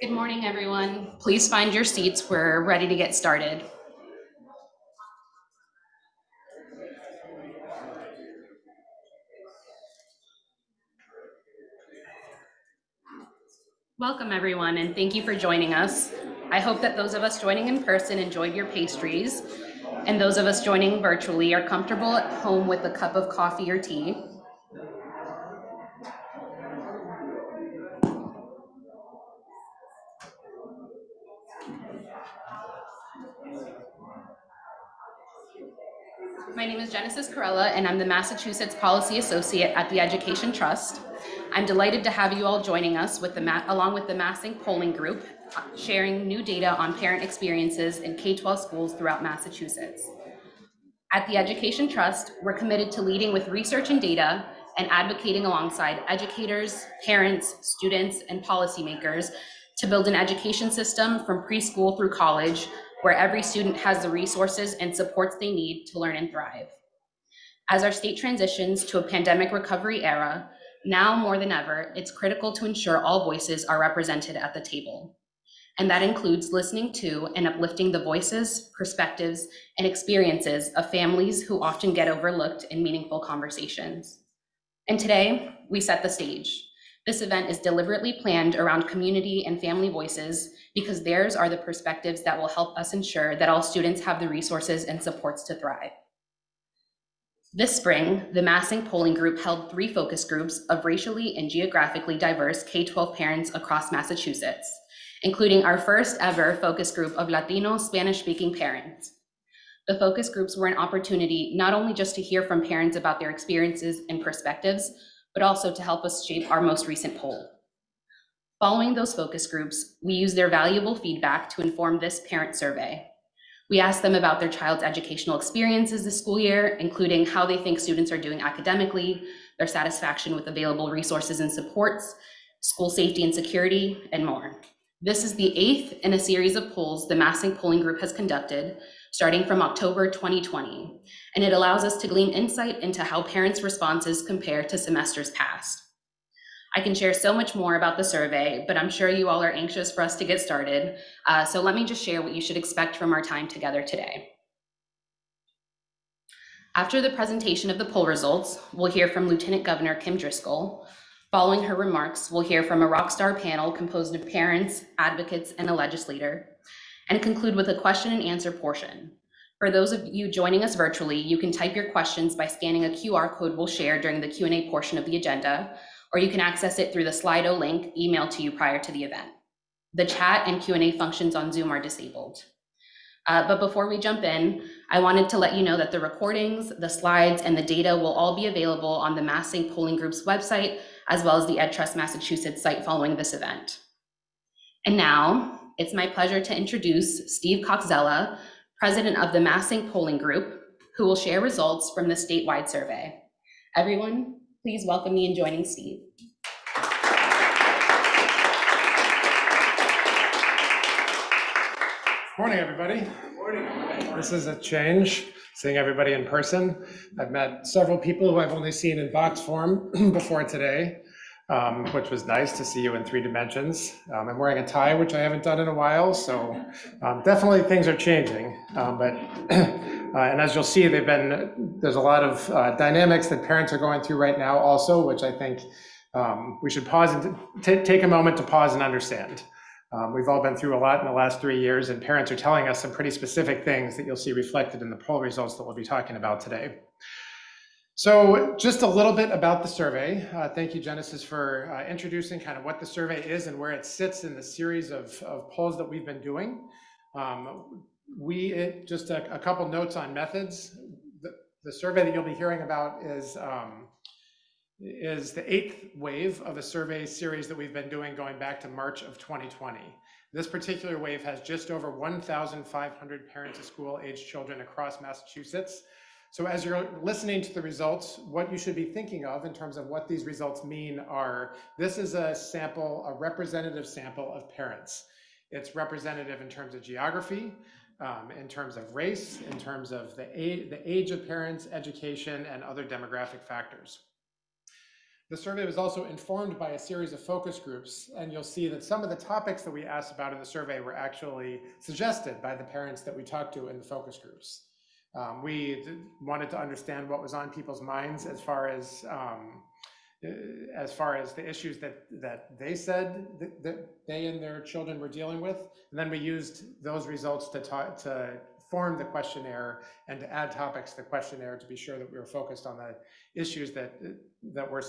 Good morning, everyone. Please find your seats. We're ready to get started. Welcome, everyone, and thank you for joining us. I hope that those of us joining in person enjoyed your pastries, and those of us joining virtually are comfortable at home with a cup of coffee or tea. Genesis Corella, and I'm the Massachusetts Policy Associate at the Education Trust. I'm delighted to have you all joining us with the along with the MassINC Polling Group, sharing new data on parent experiences in K-12 schools throughout Massachusetts. At the Education Trust, we're committed to leading with research and data and advocating alongside educators, parents, students, and policymakers to build an education system from preschool through college where every student has the resources and supports they need to learn and thrive. As our state transitions to a pandemic recovery era, now more than ever, it's critical to ensure all voices are represented at the table. And that includes listening to and uplifting the voices, perspectives, and experiences of families who often get overlooked in meaningful conversations. And today, we set the stage. This event is deliberately planned around community and family voices because theirs are the perspectives that will help us ensure that all students have the resources and supports to thrive. This spring, the MassINC Polling Group held three focus groups of racially and geographically diverse K-12 parents across Massachusetts, including our first ever focus group of Latino Spanish-speaking parents. The focus groups were an opportunity not only just to hear from parents about their experiences and perspectives, but also to help us shape our most recent poll. Following those focus groups, we used their valuable feedback to inform this parent survey. We asked them about their child's educational experiences this school year, including how they think students are doing academically, their satisfaction with available resources and supports, school safety and security, and more. This is the eighth in a series of polls the MassINC Polling Group has conducted, starting from October 2020, and it allows us to glean insight into how parents' responses compare to semesters past. I can share so much more about the survey, but I'm sure you all are anxious for us to get started. Uh, so let me just share what you should expect from our time together today. After the presentation of the poll results, we'll hear from Lieutenant Governor Kim Driscoll. Following her remarks, we'll hear from a rockstar panel composed of parents, advocates, and a legislator, and conclude with a question and answer portion. For those of you joining us virtually, you can type your questions by scanning a QR code we'll share during the Q&A portion of the agenda, or you can access it through the Slido link emailed to you prior to the event. The chat and Q&A functions on Zoom are disabled. Uh, but before we jump in, I wanted to let you know that the recordings, the slides, and the data will all be available on the MassINC Polling Group's website, as well as the EdTrust Massachusetts site following this event. And now, it's my pleasure to introduce Steve Koczela, president of the MassINC Polling Group, who will share results from the statewide survey. Everyone, Please welcome me in joining Steve. Morning, everybody. Morning. This is a change, seeing everybody in person. I've met several people who I've only seen in box form before today, um, which was nice to see you in three dimensions. Um, I'm wearing a tie, which I haven't done in a while, so um, definitely things are changing. Um, but Uh, and as you'll see, they've been, there's a lot of uh, dynamics that parents are going through right now also, which I think um, we should pause and t- take a moment to pause and understand. Um, we've all been through a lot in the last three years, and parents are telling us some pretty specific things that you'll see reflected in the poll results that we'll be talking about today. So just a little bit about the survey. Uh, thank you, Genesis, for uh, introducing kind of what the survey is and where it sits in the series of, of polls that we've been doing. Um, we, it, just a, a couple notes on methods. The, the survey that you'll be hearing about is, um, is the eighth wave of a survey series that we've been doing going back to March of 2020. This particular wave has just over 1,500 parents of school-aged children across Massachusetts. So as you're listening to the results, what you should be thinking of in terms of what these results mean are, this is a sample, a representative sample of parents. It's representative in terms of geography, um, in terms of race, in terms of the age, the age of parents, education, and other demographic factors. The survey was also informed by a series of focus groups, and you'll see that some of the topics that we asked about in the survey were actually suggested by the parents that we talked to in the focus groups. Um, we wanted to understand what was on people's minds as far as um, as far as the issues that that they said that, that, they and their children were dealing with, and then we used those results to to form the questionnaire and to add topics to the questionnaire to be sure that we were focused on the issues that that were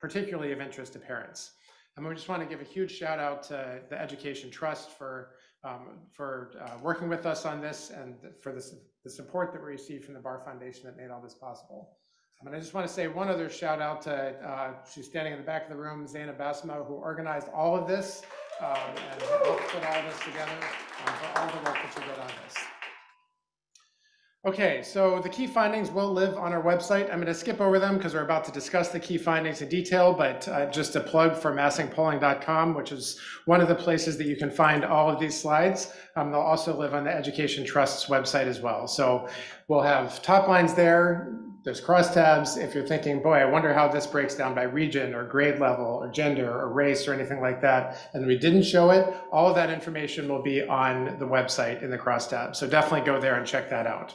particularly of interest to parents. And we just want to give a huge shout out to the Education Trust for um, for uh, working with us on this and for the, the support that we received from the Barr Foundation that made all this possible. And I just want to say one other shout out to, uh, she's standing in the back of the room, Zana Basma, who organized all of this um, and helped put all this together um, for all the work that you did on this. Okay, so the key findings will live on our website. I'm going to skip over them because we're about to discuss the key findings in detail, but uh, just a plug for massincpolling.com, which is one of the places that you can find all of these slides. Um, they'll also live on the Education Trust's website as well. So we'll have top lines there. There's crosstabs. If you're thinking, boy, I wonder how this breaks down by region or grade level or gender or race or anything like that, and we didn't show it, all of that information will be on the website in the crosstab. So definitely go there and check that out.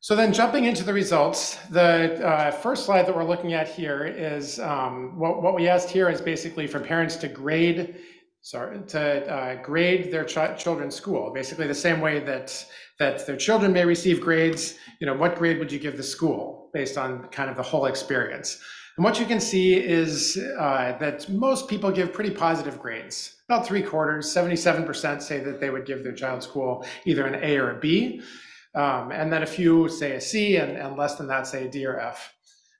So then jumping into the results, the uh, first slide that we're looking at here is um, what, what we asked here is basically for parents to grade, sorry, to uh, grade their ch children's school, basically the same way that, that their children may receive grades, you know, what grade would you give the school based on kind of the whole experience? And what you can see is uh, that most people give pretty positive grades. About three quarters, 77% say that they would give their child school either an A or a B. Um, and then a few say a C and, and less than that say a D or F.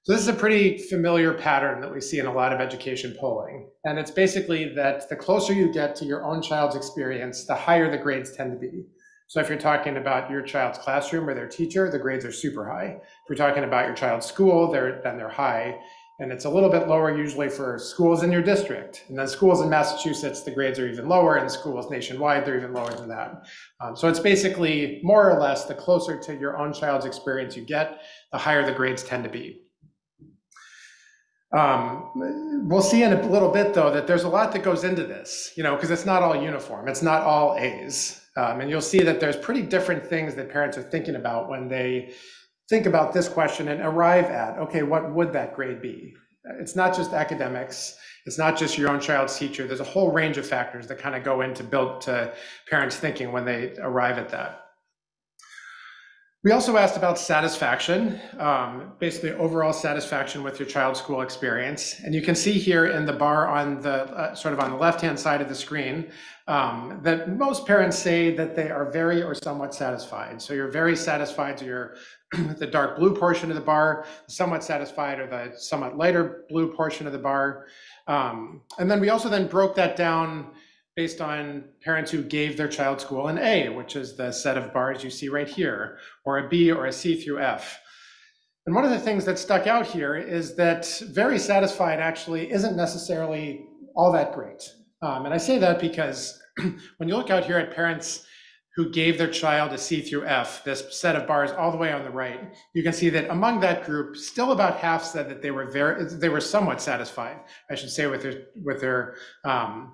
So this is a pretty familiar pattern that we see in a lot of education polling. And it's basically that the closer you get to your own child's experience, the higher the grades tend to be. So if you're talking about your child's classroom or their teacher, the grades are super high. If you're talking about your child's school, they're, then they're high. And it's a little bit lower usually for schools in your district. And then schools in Massachusetts, the grades are even lower, and schools nationwide, they're even lower than that. Um, so it's basically more or less the closer to your own child's experience you get, the higher the grades tend to be. Um, we'll see in a little bit though that there's a lot that goes into this, you know, because it's not all uniform. It's not all A's. Um, and you'll see that there's pretty different things that parents are thinking about when they think about this question and arrive at, okay, what would that grade be? It's not just academics. It's not just your own child's teacher. There's a whole range of factors that kind of go into build to parents thinking when they arrive at that. We also asked about satisfaction, um, basically overall satisfaction with your child's school experience. And you can see here in the bar on the uh, sort of on the left-hand side of the screen um, that most parents say that they are very or somewhat satisfied. So you're very satisfied to your the dark blue portion of the bar, somewhat satisfied or the somewhat lighter blue portion of the bar. Um, and then we also then broke that down based on parents who gave their child school an A, which is the set of bars you see right here, or a B or a C through F. And one of the things that stuck out here is that very satisfied actually isn't necessarily all that great. Um, and I say that because when you look out here at parents who gave their child a C through F, this set of bars all the way on the right, you can see that among that group, still about half said that they were very, they were somewhat satisfied, I should say, with their with their um,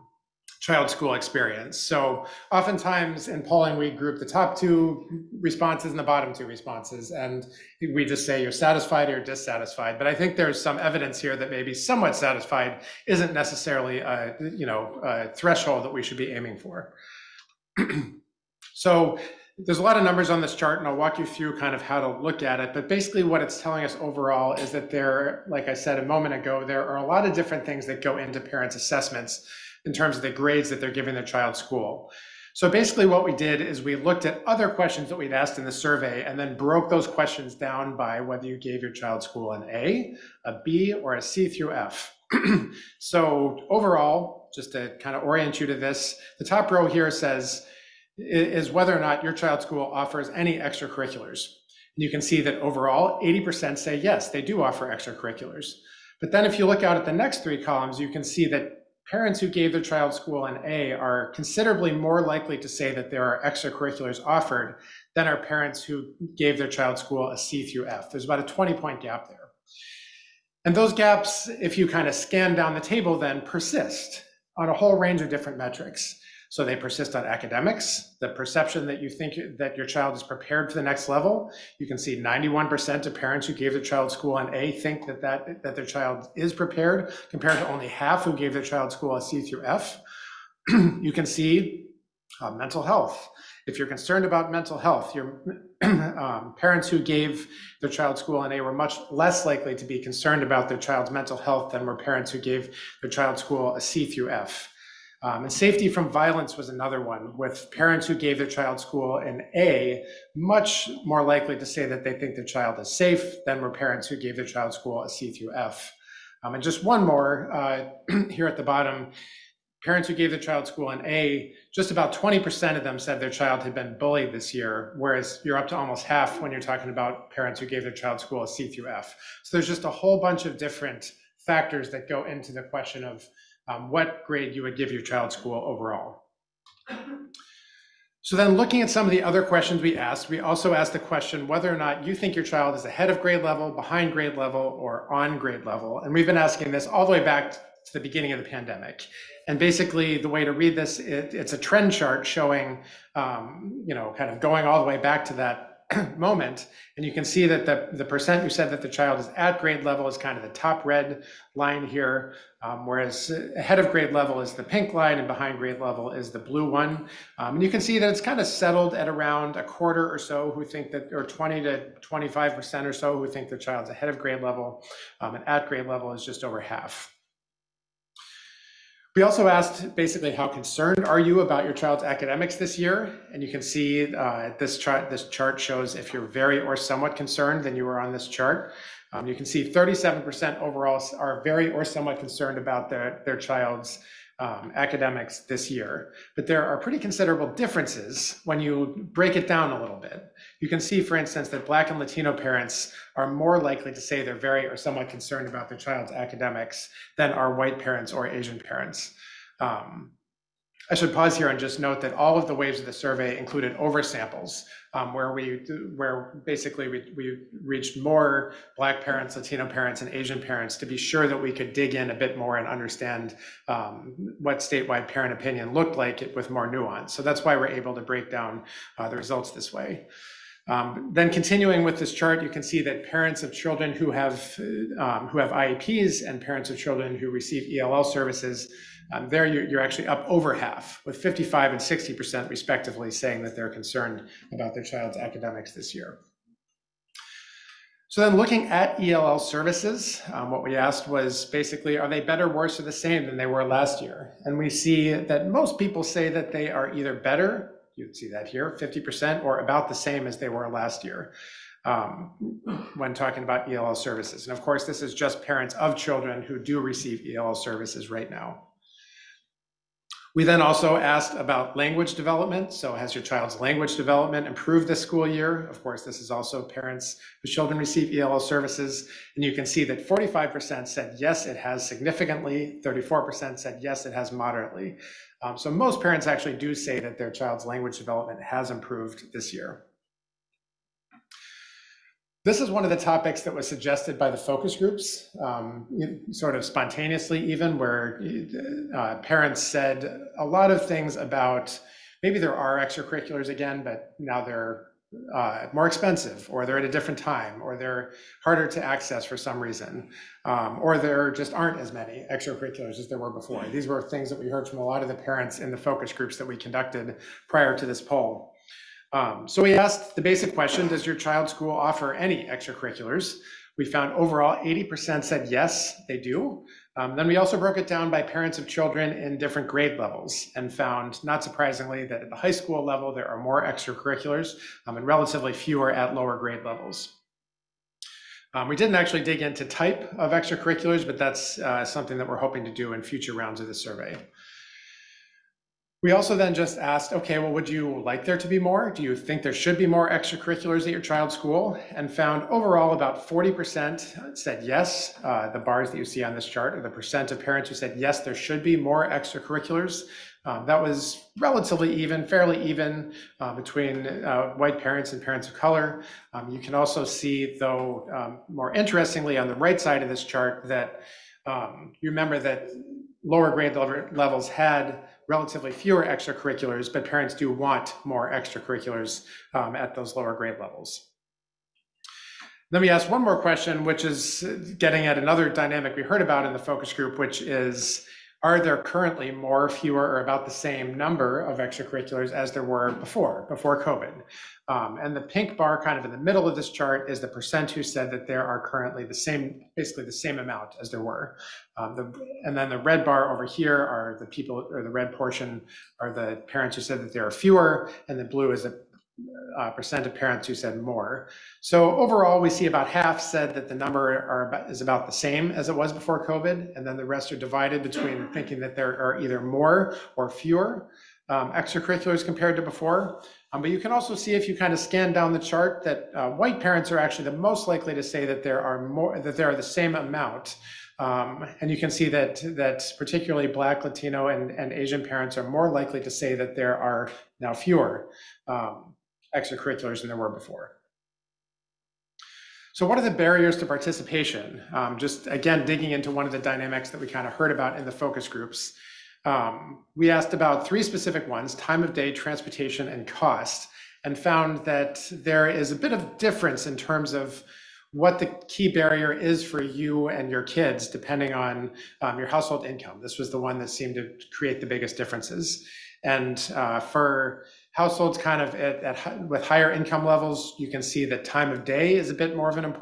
child school experience. So oftentimes in polling, we group the top two responses and the bottom two responses, and we just say you're satisfied or dissatisfied. But I think there's some evidence here that maybe somewhat satisfied isn't necessarily a, you know, a threshold that we should be aiming for. so there's a lot of numbers on this chart, and I'll walk you through kind of how to look at it. But basically, what it's telling us overall is that there, like I said a moment ago, there are a lot of different things that go into parents' assessments in terms of the grades that they're giving their child school. So basically what we did is we looked at other questions that we'd asked in the survey and then broke those questions down by whether you gave your child school an A, a B, or a C through F. so overall, just to kind of orient you to this, the top row here says, is whether or not your child's school offers any extracurriculars. And you can see that overall, 80% say yes, they do offer extracurriculars. But then if you look out at the next three columns, you can see that parents who gave their child school an A are considerably more likely to say that there are extracurriculars offered than are parents who gave their child school a C through F. There's about a 20 point gap there. And those gaps, if you kind of scan down the table, then persist on a whole range of different metrics. So they persist on academics, the perception that you think that your child is prepared for the next level. You can see 91% of parents who gave their child school an A think that, that, that their child is prepared, compared to only half who gave their child school a C through F. you can see uh, mental health. If you're concerned about mental health, your um, parents who gave their child school an A were much less likely to be concerned about their child's mental health than were parents who gave their child school a C through F. Um, and safety from violence was another one, with parents who gave their child school an A much more likely to say that they think their child is safe than were parents who gave their child school a C through F. Um, and just one more uh, here at the bottom, parents who gave their child school an A, just about 20% of them said their child had been bullied this year, whereas you're up to almost half when you're talking about parents who gave their child school a C through F. So there's just a whole bunch of different factors that go into the question of um, what grade you would give your child school overall. So then looking at some of the other questions we asked, we also asked the question whether or not you think your child is ahead of grade level, behind grade level, or on grade level. And we've been asking this all the way back to the beginning of the pandemic. And basically the way to read this, it, it's a trend chart showing, um, you know, kind of going all the way back to that moment. And you can see that the, the percent who said that the child is at grade level is kind of the top red line here, um, whereas ahead of grade level is the pink line and behind grade level is the blue one. Um, and you can see that it's kind of settled at around a quarter or so who think that, or 20 to 25% or so who think their child's ahead of grade level, um, and at grade level is just over half. We also asked basically how concerned are you about your child's academics this year? And you can see uh, this chart. This chart shows if you're very or somewhat concerned, then you are on this chart. Um, you can see 37% overall are very or somewhat concerned about their, their child's um, academics this year. But there are pretty considerable differences when you break it down a little bit. You can see, for instance, that Black and Latino parents are more likely to say they're very or somewhat concerned about their child's academics than are white parents or Asian parents. Um, I should pause here and just note that all of the waves of the survey included oversamples, um, where we where basically we, we reached more Black parents, Latino parents, and Asian parents to be sure that we could dig in a bit more and understand um, what statewide parent opinion looked like with more nuance. So that's why we're able to break down uh, the results this way. Um, then continuing with this chart, you can see that parents of children who have um, who have IEPs and parents of children who receive ELL services um, there you're, you're, actually up over half, with 55 and 60% respectively saying that they're concerned about their child's academics this year. So then looking at ELL services, um, what we asked was basically, are they better, worse, or the same than they were last year? And we see that most people say that they are either better, you'd see that here, 50%, or about the same as they were last year um, when talking about ELL services. And of course, this is just parents of children who do receive ELL services right now. We then also asked about language development. So has your child's language development improved this school year? Of course, this is also parents whose children receive ELL services. And you can see that 45% said yes, it has significantly, 34% said yes, it has moderately. Um, so most parents actually do say that their child's language development has improved this year. This is one of the topics that was suggested by the focus groups, um, sort of spontaneously, even where uh, parents said a lot of things about maybe there are extracurriculars again, but now they're uh, more expensive, or they're at a different time, or they're harder to access for some reason, um, or there just aren't as many extracurriculars as there were before. These were things that we heard from a lot of the parents in the focus groups that we conducted prior to this poll. Um, so we asked the basic question, does your child school offer any extracurriculars? We found overall 80% said yes, they do. Um, then we also broke it down by parents of children in different grade levels and found, not surprisingly, that at the high school level, there are more extracurriculars um, and relatively fewer at lower grade levels. Um, we didn't actually dig into type of extracurriculars, but that's uh, something that we're hoping to do in future rounds of the survey. We also then just asked, okay, well, would you like there to be more? Do you think there should be more extracurriculars at your child's school? And found overall about 40% said yes. Uh, the bars that you see on this chart are the percent of parents who said yes, there should be more extracurriculars. Um, that was relatively even, fairly even uh, between uh, white parents and parents of color. Um, you can also see, though, um, more interestingly, on the right side of this chart, that um, you remember that lower grade levels had relatively fewer extracurriculars, but parents do want more extracurriculars um, at those lower grade levels. Let me ask one more question, which is getting at another dynamic we heard about in the focus group, which is are there currently more, fewer, or about the same number of extracurriculars as there were before, before COVID? Um, and the pink bar kind of in the middle of this chart is the percent who said that there are currently the same, basically the same amount as there were. Um, the, and then the red bar over here are the people, or the red portion are the parents who said that there are fewer, and the blue is the uh, percent of parents who said more. So overall, we see about half said that the number are about, is about the same as it was before COVID, and then the rest are divided between thinking that there are either more or fewer um, extracurriculars compared to before. Um, but you can also see if you kind of scan down the chart that uh, white parents are actually the most likely to say that there are more that there are the same amount. Um, and you can see that that particularly Black, Latino, and, and Asian parents are more likely to say that there are now fewer. Um, extracurriculars than there were before. So what are the barriers to participation? Um, just again, digging into one of the dynamics that we kind of heard about in the focus groups. Um, we asked about three specific ones, time of day, transportation, and cost, and found that there is a bit of difference in terms of what the key barrier is for you and your kids, depending on um, your household income. This was the one that seemed to create the biggest differences. And uh, for households kind of at, at, with higher income levels, you can see that time of day is a bit more of an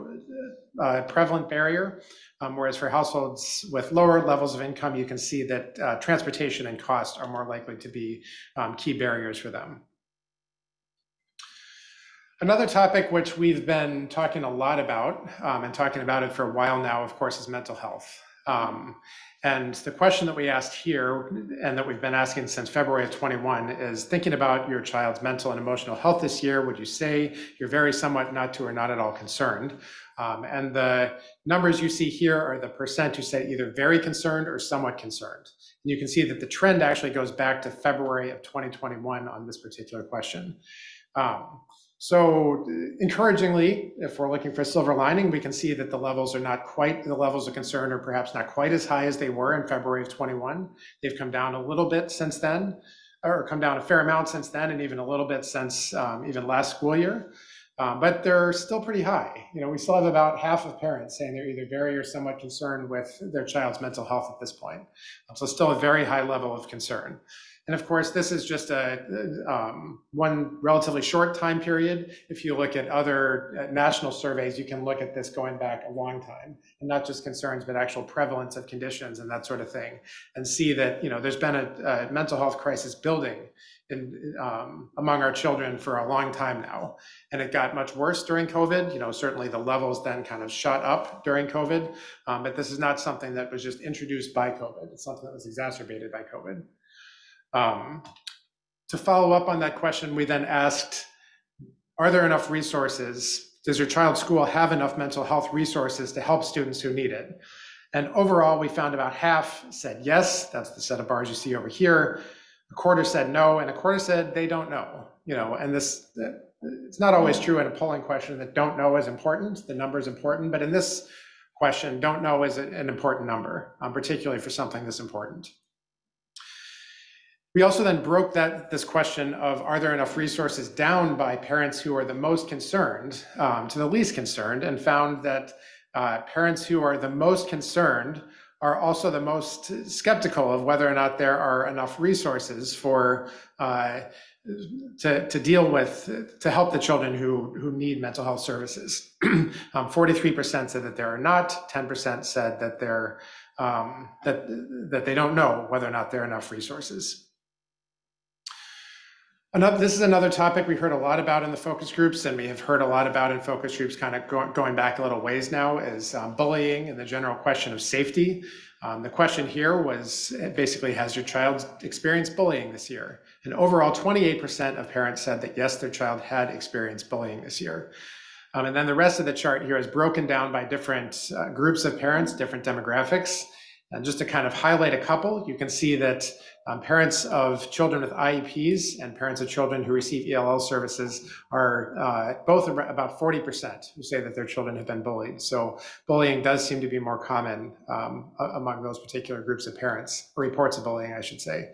uh, prevalent barrier. Um, whereas for households with lower levels of income, you can see that uh, transportation and cost are more likely to be um, key barriers for them. Another topic which we've been talking a lot about um, and talking about it for a while now, of course, is mental health. Um, and the question that we asked here and that we've been asking since February of 21 is thinking about your child's mental and emotional health this year, would you say you're very somewhat not to or not at all concerned? Um, and the numbers you see here are the percent who say either very concerned or somewhat concerned. And you can see that the trend actually goes back to February of 2021 on this particular question. Um, so encouragingly, if we're looking for a silver lining, we can see that the levels are not quite, the levels of concern are perhaps not quite as high as they were in February of 21. They've come down a little bit since then, or come down a fair amount since then, and even a little bit since um, even last school year. Um, but they're still pretty high. You know, we still have about half of parents saying they're either very or somewhat concerned with their child's mental health at this point. So still a very high level of concern. And of course, this is just a um, one relatively short time period. If you look at other uh, national surveys, you can look at this going back a long time, and not just concerns, but actual prevalence of conditions and that sort of thing, and see that you know there's been a, a mental health crisis building in, um, among our children for a long time now, and it got much worse during COVID. You know, certainly the levels then kind of shot up during COVID, um, but this is not something that was just introduced by COVID. It's something that was exacerbated by COVID. Um, to follow up on that question, we then asked, are there enough resources? Does your child's school have enough mental health resources to help students who need it? And overall, we found about half said yes. That's the set of bars you see over here. A quarter said no, and a quarter said they don't know. You know, and this it's not always true in a polling question that don't know is important. The number is important, but in this question, don't know is an important number, um, particularly for something this important. We also then broke that this question of are there enough resources down by parents who are the most concerned um, to the least concerned and found that uh, parents who are the most concerned are also the most skeptical of whether or not there are enough resources for uh, to, to deal with to help the children who who need mental health services. 43% um, said that there are not. 10% said that they're um, that that they don't know whether or not there are enough resources. Another, this is another topic we heard a lot about in the focus groups, and we have heard a lot about in focus groups kind of go, going back a little ways now, is um, bullying and the general question of safety. Um, the question here was basically, has your child experienced bullying this year? And overall, 28% of parents said that yes, their child had experienced bullying this year. Um, and then the rest of the chart here is broken down by different uh, groups of parents, different demographics. And just to kind of highlight a couple, you can see that um, parents of children with IEPs and parents of children who receive ELL services are uh, both about 40% who say that their children have been bullied. So bullying does seem to be more common um, among those particular groups of parents, or reports of bullying, I should say.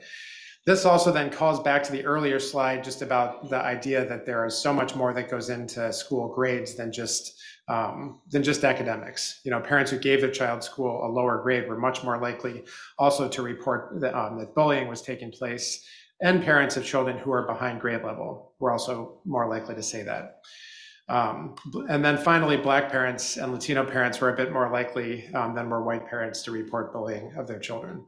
This also then calls back to the earlier slide just about the idea that there is so much more that goes into school grades than just um, than just academics. You know, parents who gave their child school a lower grade were much more likely also to report that, um, that bullying was taking place, and parents of children who are behind grade level were also more likely to say that. Um, and then finally, Black parents and Latino parents were a bit more likely um, than were white parents to report bullying of their children.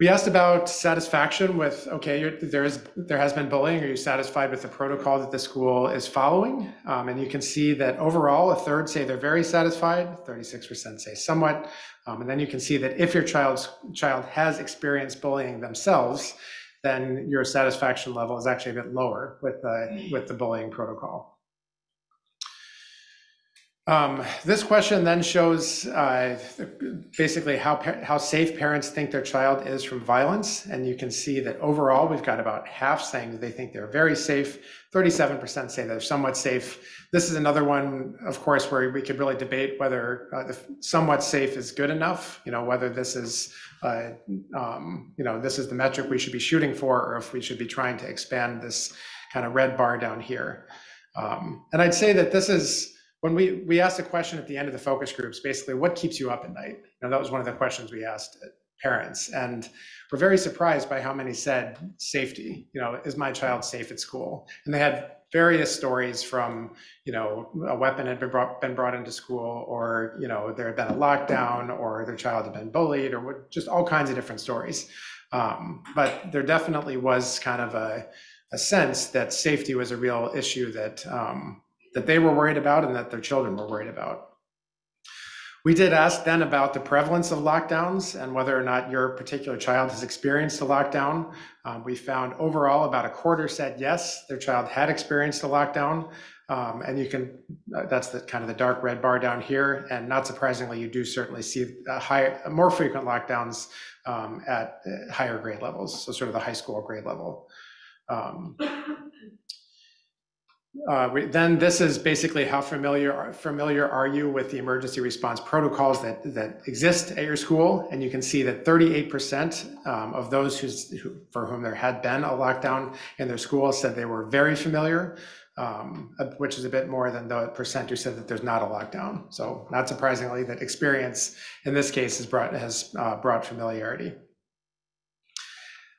We asked about satisfaction with, okay, there is there has been bullying. Are you satisfied with the protocol that the school is following? Um, and you can see that overall, a third say they're very satisfied, 36% say somewhat. Um, and then you can see that if your child's child has experienced bullying themselves, then your satisfaction level is actually a bit lower with the, with the bullying protocol. Um, this question then shows uh, basically how, how safe parents think their child is from violence. And you can see that overall, we've got about half saying that they think they're very safe. 37% say they're somewhat safe. This is another one, of course, where we could really debate whether uh, somewhat safe is good enough, you know, whether this is, uh, um, you know, this is the metric we should be shooting for, or if we should be trying to expand this kind of red bar down here. Um, and I'd say that this is, when we we asked a question at the end of the focus groups, basically, what keeps you up at night? Now that was one of the questions we asked parents, and we're very surprised by how many said safety. You know, is my child safe at school? And they had various stories from, you know, a weapon had been brought, been brought into school, or you know, there had been a lockdown, or their child had been bullied, or just all kinds of different stories. Um, but there definitely was kind of a, a sense that safety was a real issue that um, that they were worried about and that their children were worried about. We did ask then about the prevalence of lockdowns and whether or not your particular child has experienced a lockdown. Um, we found overall about a quarter said yes, their child had experienced a lockdown. Um, and you can, uh, that's the kind of the dark red bar down here. And not surprisingly, you do certainly see a high, more frequent lockdowns um, at uh, higher grade levels, so sort of the high school grade level. Uh, we, then this is basically how familiar familiar are you with the emergency response protocols that that exist at your school, and you can see that 38% um, of those who's, who, for whom there had been a lockdown in their school said they were very familiar, um, which is a bit more than the percent who said that there's not a lockdown. So not surprisingly, that experience in this case has brought has uh, brought familiarity.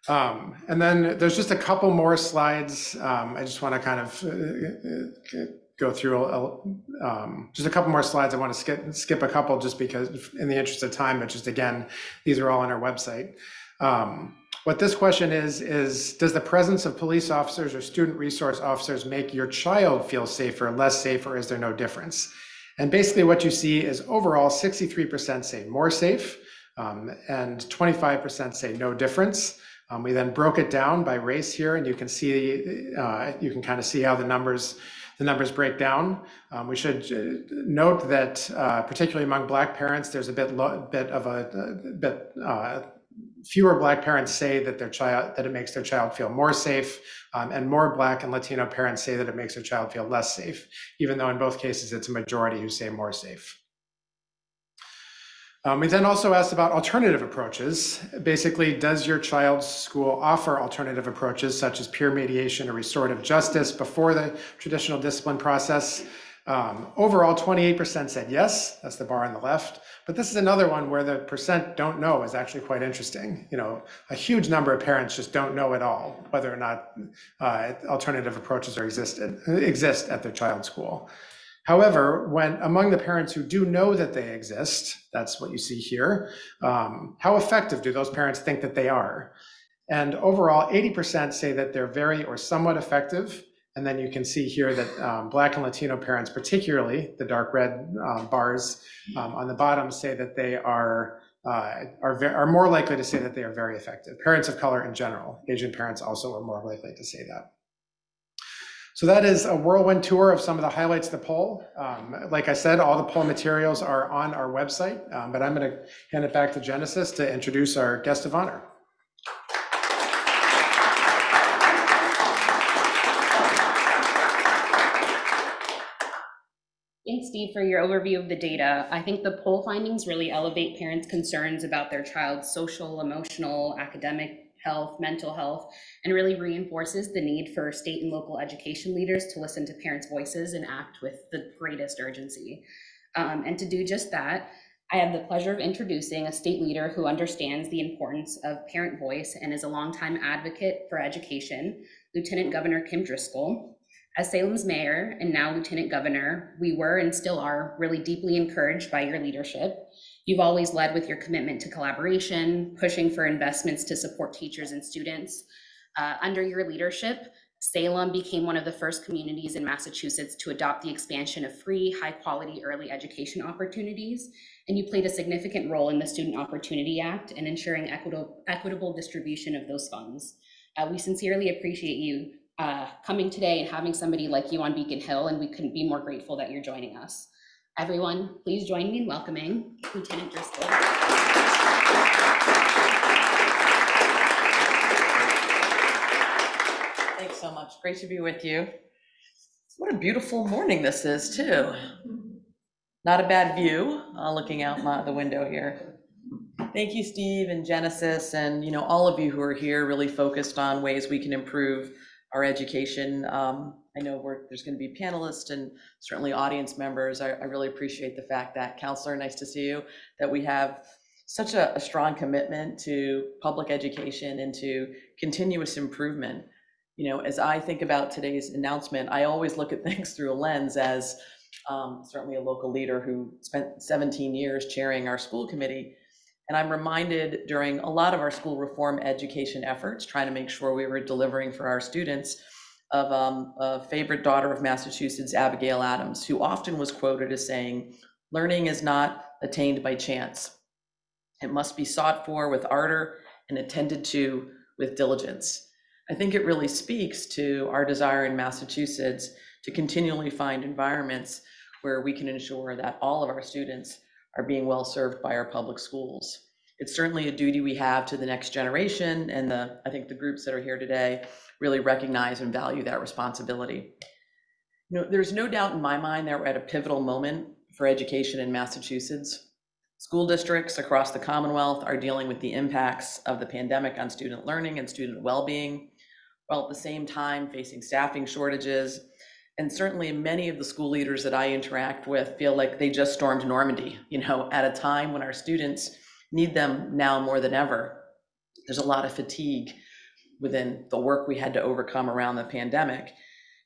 Um, and then there's just a couple more slides. Um, I just want to kind of uh, uh, go through a, um, just a couple more slides. I want to skip skip a couple just because, in the interest of time. But just again, these are all on our website. Um, what this question is is Does the presence of police officers or student resource officers make your child feel safer, less safe, or is there no difference? And basically, what you see is overall 63% say more safe, um, and 25% say no difference. Um, we then broke it down by race here, and you can see, uh, you can kind of see how the numbers, the numbers break down. Um, we should uh, note that, uh, particularly among Black parents, there's a bit, bit of a, a bit uh, fewer Black parents say that their child that it makes their child feel more safe, um, and more Black and Latino parents say that it makes their child feel less safe, even though in both cases it's a majority who say more safe. Um, we then also asked about alternative approaches. Basically, does your child's school offer alternative approaches such as peer mediation or restorative justice before the traditional discipline process? Um, overall, 28% said yes. That's the bar on the left. But this is another one where the percent don't know is actually quite interesting. You know, a huge number of parents just don't know at all whether or not uh, alternative approaches are existed, exist at their child's school. However, when among the parents who do know that they exist, that's what you see here, um, how effective do those parents think that they are? And overall, 80% say that they're very or somewhat effective, And then you can see here that um, Black and Latino parents, particularly the dark red um, bars um, on the bottom, say that they are uh, are, are more likely to say that they are very effective. Parents of color in general, Asian parents also are more likely to say that. So that is a whirlwind tour of some of the highlights of the poll. Um, like I said, all the poll materials are on our website, um, but I'm going to hand it back to Genesis to introduce our guest of honor. Thanks, Steve, for your overview of the data. I think the poll findings really elevate parents' concerns about their child's social, emotional, academic health, mental health, and really reinforces the need for state and local education leaders to listen to parents' voices and act with the greatest urgency. Um, and to do just that, I have the pleasure of introducing a state leader who understands the importance of parent voice and is a longtime advocate for education, Lieutenant Governor Kim Driscoll. As Salem's mayor and now lieutenant governor, we were and still are really deeply encouraged by your leadership. You've always led with your commitment to collaboration, pushing for investments to support teachers and students. Uh, under your leadership, Salem became one of the first communities in Massachusetts to adopt the expansion of free, high-quality early education opportunities. And you played a significant role in the Student Opportunity Act and ensuring equitable, equitable distribution of those funds. Uh, we sincerely appreciate you uh, coming today and having somebody like you on Beacon Hill, and we couldn't be more grateful that you're joining us. Everyone, please join me in welcoming Lieutenant Driscoll. Thanks so much. Great to be with you. What a beautiful morning this is, too. Not a bad view, uh, looking out my, the window here. Thank you, Steve and Genesis, and you know all of you who are here, really focused on ways we can improve our education. Um, I know we're, there's going to be panelists and certainly audience members. I, I really appreciate the fact that, Counselor, nice to see you, that we have such a, a strong commitment to public education and to continuous improvement. You know, as I think about today's announcement, I always look at things through a lens as um, certainly a local leader who spent 17 years chairing our school committee. And I'm reminded during a lot of our school reform education efforts, trying to make sure we were delivering for our students, of um, a favorite daughter of Massachusetts, Abigail Adams, who often was quoted as saying, Learning is not attained by chance. It must be sought for with ardor and attended to with diligence. I think it really speaks to our desire in Massachusetts to continually find environments where we can ensure that all of our students are being well served by our public schools. It's certainly a duty we have to the next generation, and the I think the groups that are here today really recognize and value that responsibility. You know, there's no doubt in my mind that we're at a pivotal moment for education in Massachusetts. School districts across the Commonwealth are dealing with the impacts of the pandemic on student learning and student well-being, while at the same time facing staffing shortages and certainly many of the school leaders that I interact with feel like they just stormed Normandy, you know, at a time when our students need them now more than ever. There's a lot of fatigue within the work we had to overcome around the pandemic.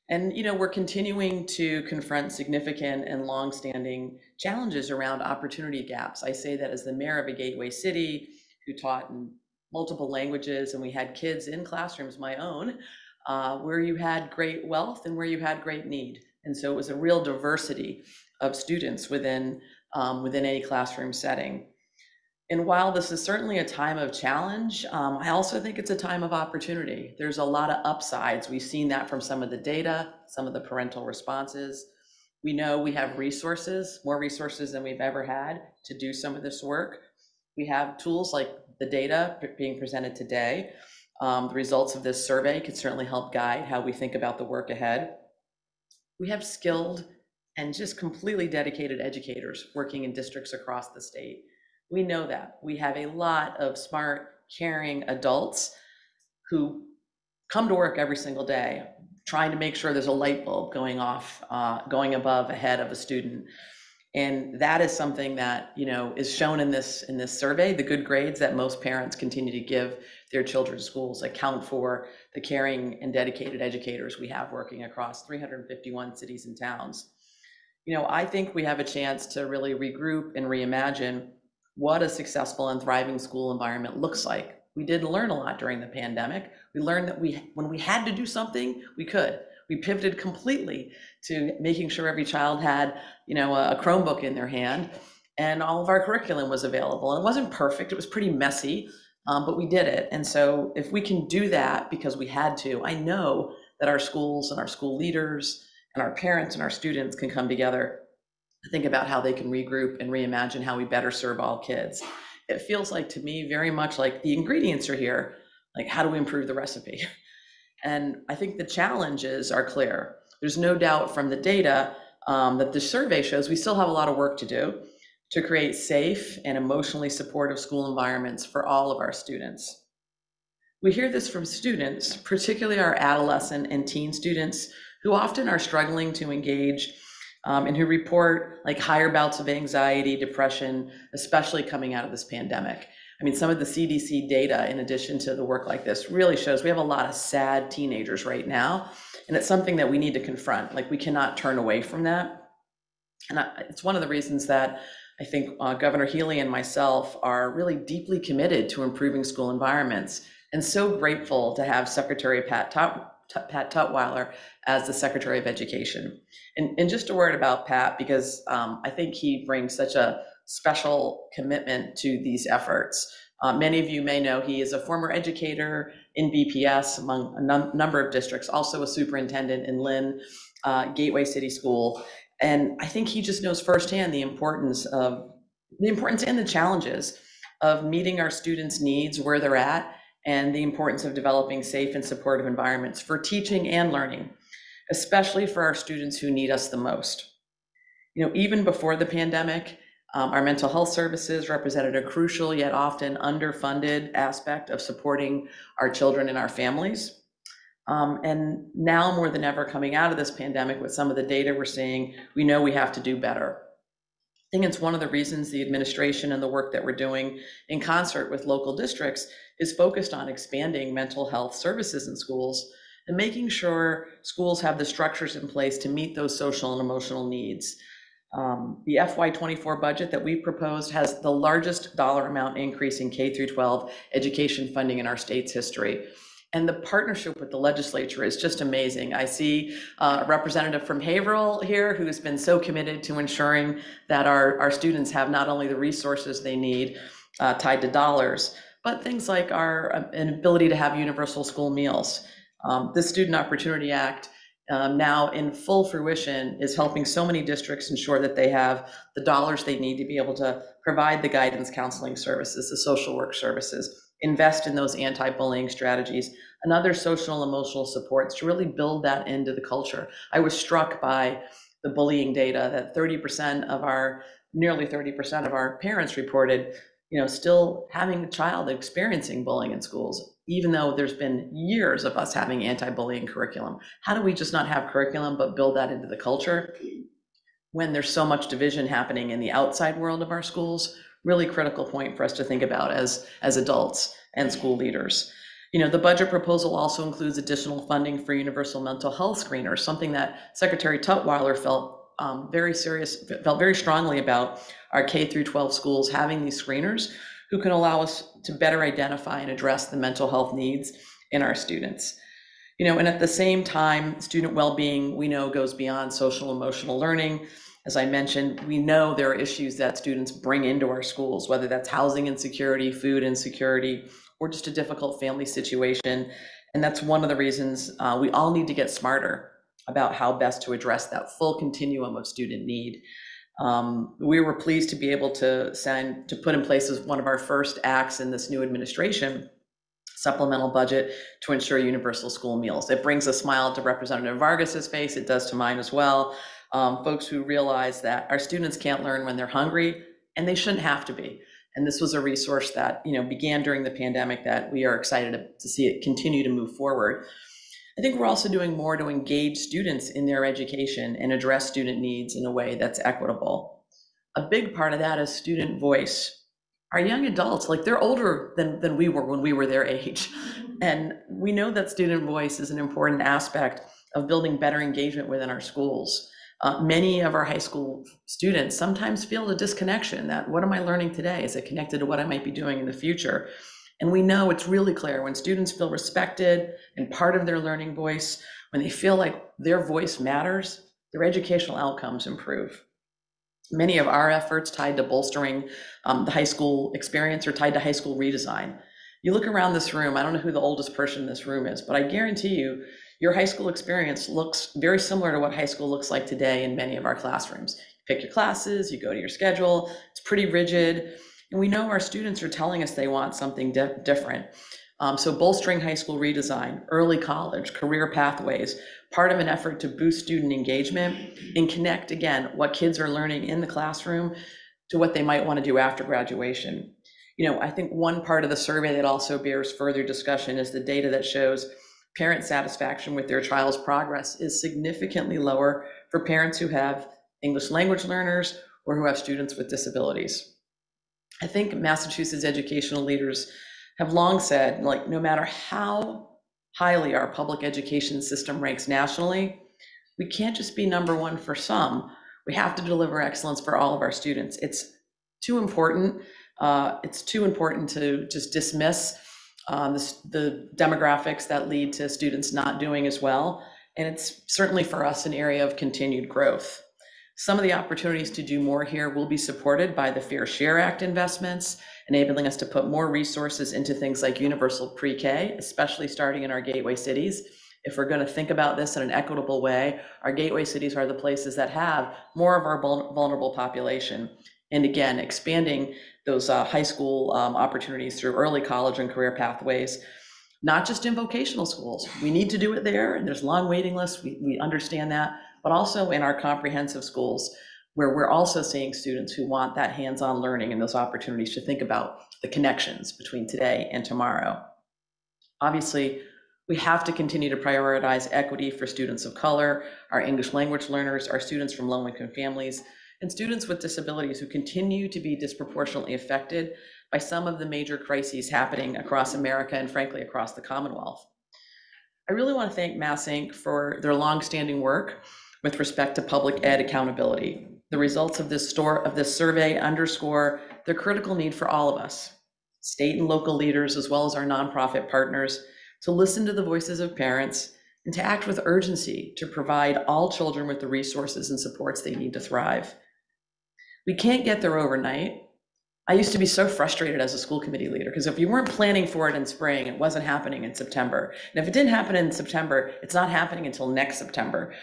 And, you know, we're continuing to confront significant and longstanding challenges around opportunity gaps. I say that as the mayor of a gateway city who taught in multiple languages, and we had kids in classrooms, my own, uh, where you had great wealth and where you had great need. And so it was a real diversity of students within, um, within any classroom setting. And while this is certainly a time of challenge, um, I also think it's a time of opportunity. There's a lot of upsides. We've seen that from some of the data, some of the parental responses. We know we have resources, more resources than we've ever had to do some of this work. We have tools like the data being presented today um, the results of this survey could certainly help guide how we think about the work ahead. We have skilled and just completely dedicated educators working in districts across the state. We know that. We have a lot of smart, caring adults who come to work every single day trying to make sure there's a light bulb going off, uh, going above ahead of a student. And that is something that, you know, is shown in this in this survey, the good grades that most parents continue to give their children's schools account for the caring and dedicated educators we have working across 351 cities and towns. You know, I think we have a chance to really regroup and reimagine what a successful and thriving school environment looks like. We did learn a lot during the pandemic. We learned that we when we had to do something, we could. we pivoted completely to making sure every child had, you know, a Chromebook in their hand and all of our curriculum was available. And it wasn't perfect, it was pretty messy, um, but we did it. And so if we can do that because we had to, I know that our schools and our school leaders and our parents and our students can come together to think about how they can regroup and reimagine how we better serve all kids. It feels like to me very much like the ingredients are here. Like, how do we improve the recipe? And I think the challenges are clear. There's no doubt from the data um, that the survey shows we still have a lot of work to do to create safe and emotionally supportive school environments for all of our students. We hear this from students, particularly our adolescent and teen students, who often are struggling to engage um, and who report like higher bouts of anxiety, depression, especially coming out of this pandemic. I mean, some of the CDC data, in addition to the work like this, really shows we have a lot of sad teenagers right now. And it's something that we need to confront. Like, we cannot turn away from that. And I, it's one of the reasons that I think uh, Governor Healey and myself are really deeply committed to improving school environments and so grateful to have Secretary Pat, Pat Tutwiler as the Secretary of Education. And, and just a word about Pat, because um, I think he brings such a special commitment to these efforts. Uh, many of you may know he is a former educator in BPS among a num- number of districts, also a superintendent in Lynn, uh, Gateway City School. And I think he just knows firsthand the importance of the importance and the challenges of meeting our students' needs where they're at and the importance of developing safe and supportive environments for teaching and learning, especially for our students who need us the most. You know, even before the pandemic, um, our mental health services represented a crucial yet often underfunded aspect of supporting our children and our families. Um, and now more than ever, coming out of this pandemic with some of the data we're seeing, we know we have to do better. I think it's one of the reasons the administration and the work that we're doing in concert with local districts is focused on expanding mental health services in schools and making sure schools have the structures in place to meet those social and emotional needs. Um, the FY24 budget that we proposed has the largest dollar amount increase in K through 12 education funding in our state's history. And the partnership with the legislature is just amazing. I see uh, a representative from Haverhill here who's been so committed to ensuring that our, our students have not only the resources they need uh, tied to dollars, but things like our uh, an ability to have universal school meals. Um, the Student Opportunity Act um, now in full fruition is helping so many districts ensure that they have the dollars they need to be able to provide the guidance counseling services, the social work services, invest in those anti-bullying strategies and other social emotional supports to really build that into the culture. I was struck by the bullying data that 30% of our, nearly 30% of our parents reported, you know, still having a child experiencing bullying in schools, even though there's been years of us having anti-bullying curriculum. How do we just not have curriculum, but build that into the culture? When there's so much division happening in the outside world of our schools, really critical point for us to think about as, as adults and school leaders. You know, the budget proposal also includes additional funding for universal mental health screeners, something that Secretary Tutwiler felt um, very serious, felt very strongly about our K through 12 schools having these screeners who can allow us to better identify and address the mental health needs in our students. You know, and at the same time, student well-being we know goes beyond social emotional learning. As I mentioned, we know there are issues that students bring into our schools, whether that's housing insecurity, food insecurity, or just a difficult family situation. And that's one of the reasons uh, we all need to get smarter about how best to address that full continuum of student need. Um, we were pleased to be able to send to put in place as one of our first acts in this new administration supplemental budget to ensure universal school meals. It brings a smile to Representative Vargas's face. It does to mine as well um, folks who realize that our students can't learn when they're hungry and they shouldn't have to be. And this was a resource that you know began during the pandemic that we are excited to, to see it continue to move forward. I think we're also doing more to engage students in their education and address student needs in a way that's equitable. A big part of that is student voice. Our young adults, like they're older than, than we were when we were their age. And we know that student voice is an important aspect of building better engagement within our schools. Uh, many of our high school students sometimes feel a disconnection that what am I learning today? Is it connected to what I might be doing in the future? And we know it's really clear when students feel respected and part of their learning voice, when they feel like their voice matters, their educational outcomes improve. Many of our efforts tied to bolstering um, the high school experience are tied to high school redesign. You look around this room, I don't know who the oldest person in this room is, but I guarantee you, your high school experience looks very similar to what high school looks like today in many of our classrooms. You pick your classes, you go to your schedule, it's pretty rigid. And we know our students are telling us they want something di- different. Um, so bolstering high school redesign, early college, career pathways, part of an effort to boost student engagement and connect again what kids are learning in the classroom to what they might want to do after graduation. You know, I think one part of the survey that also bears further discussion is the data that shows parent satisfaction with their child's progress is significantly lower for parents who have English language learners or who have students with disabilities. I think Massachusetts educational leaders have long said, like, no matter how highly our public education system ranks nationally, we can't just be number one for some. We have to deliver excellence for all of our students. It's too important. Uh, it's too important to just dismiss um, the, the demographics that lead to students not doing as well. And it's certainly for us an area of continued growth. Some of the opportunities to do more here will be supported by the Fair Share Act investments, enabling us to put more resources into things like universal pre-K, especially starting in our gateway cities. If we're going to think about this in an equitable way, our gateway cities are the places that have more of our vulnerable population. And again, expanding those uh, high school um, opportunities through early college and career pathways, not just in vocational schools. We need to do it there, and there's long waiting lists. We, we understand that, but also in our comprehensive schools, where we're also seeing students who want that hands-on learning and those opportunities to think about the connections between today and tomorrow. Obviously, we have to continue to prioritize equity for students of color, our English language learners, our students from low-income families, and students with disabilities who continue to be disproportionately affected by some of the major crises happening across America and frankly across the Commonwealth. I really want to thank MassINC. for their longstanding work with respect to public ed accountability. The results of this store of this survey underscore the critical need for all of us, state and local leaders, as well as our nonprofit partners, to listen to the voices of parents and to act with urgency to provide all children with the resources and supports they need to thrive. We can't get there overnight. I used to be so frustrated as a school committee leader because if you weren't planning for it in spring, it wasn't happening in September. And if it didn't happen in September, it's not happening until next September.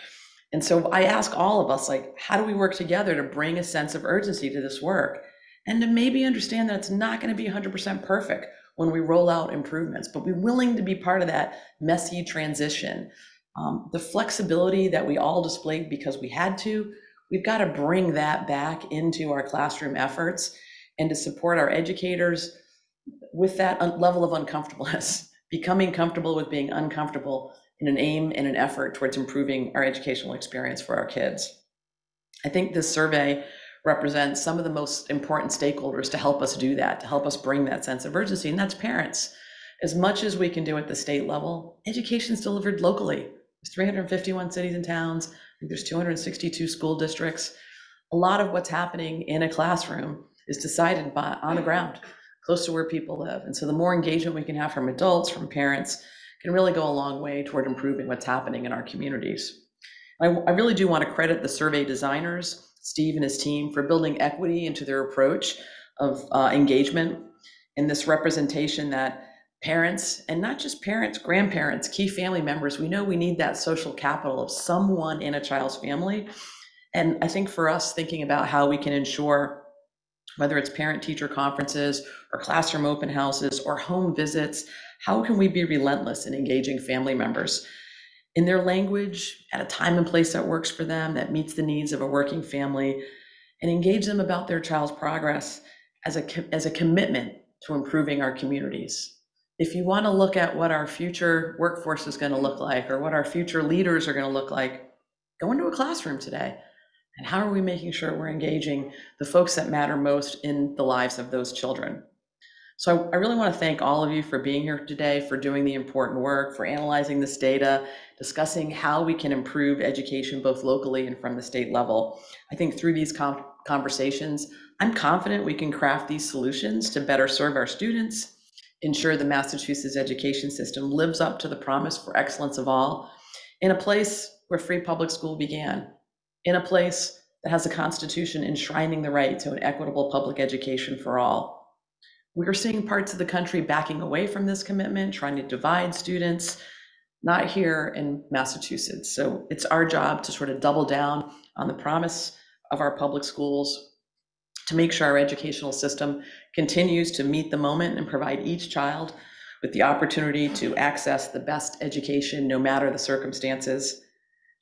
And so I ask all of us, like, how do we work together to bring a sense of urgency to this work? And to maybe understand that it's not going to be 100% perfect when we roll out improvements, but be willing to be part of that messy transition. Um, the flexibility that we all displayed because we had to, we've got to bring that back into our classroom efforts and to support our educators with that level of uncomfortableness, becoming comfortable with being uncomfortable in an aim and an effort towards improving our educational experience for our kids. I think this survey represents some of the most important stakeholders to help us do that, to help us bring that sense of urgency, and that's parents. As much as we can do at the state level, education is delivered locally. There's 351 cities and towns. There's 262 school districts. A lot of what's happening in a classroom is decided by on the ground, close to where people live. And so the more engagement we can have from adults, from parents, can really go a long way toward improving what's happening in our communities. I, I really do want to credit the survey designers, Steve and his team, for building equity into their approach of uh, engagement and this representation that parents, and not just parents, grandparents, key family members, we know we need that social capital of someone in a child's family. And I think for us, thinking about how we can ensure whether it's parent teacher conferences or classroom open houses or home visits, how can we be relentless in engaging family members in their language at a time and place that works for them, that meets the needs of a working family, and engage them about their child's progress as a, as a commitment to improving our communities? If you want to look at what our future workforce is going to look like or what our future leaders are going to look like, go into a classroom today and how are we making sure we're engaging the folks that matter most in the lives of those children? So I really want to thank all of you for being here today, for doing the important work, for analyzing this data, discussing how we can improve education both locally and from the state level. I think through these conversations, I'm confident we can craft these solutions to better serve our students, ensure the Massachusetts education system lives up to the promise for excellence of all in a place where free public school began, in a place that has a constitution enshrining the right to an equitable public education for all. We are seeing parts of the country backing away from this commitment, trying to divide students, not here in Massachusetts. So it's our job to sort of double down on the promise of our public schools to make sure our educational system continues to meet the moment and provide each child with the opportunity to access the best education, no matter the circumstances,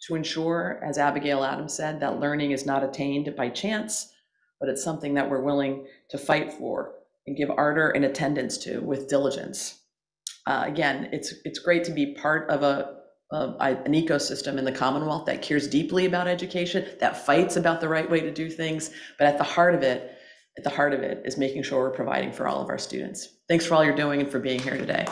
to ensure, as Abigail Adams said, that learning is not attained by chance, but it's something that we're willing to fight for and give ardor and attendance to with diligence. Uh, again, it's it's great to be part of a of an ecosystem in the Commonwealth that cares deeply about education, that fights about the right way to do things, but at the heart of it, at the heart of it is making sure we're providing for all of our students. Thanks for all you're doing and for being here today.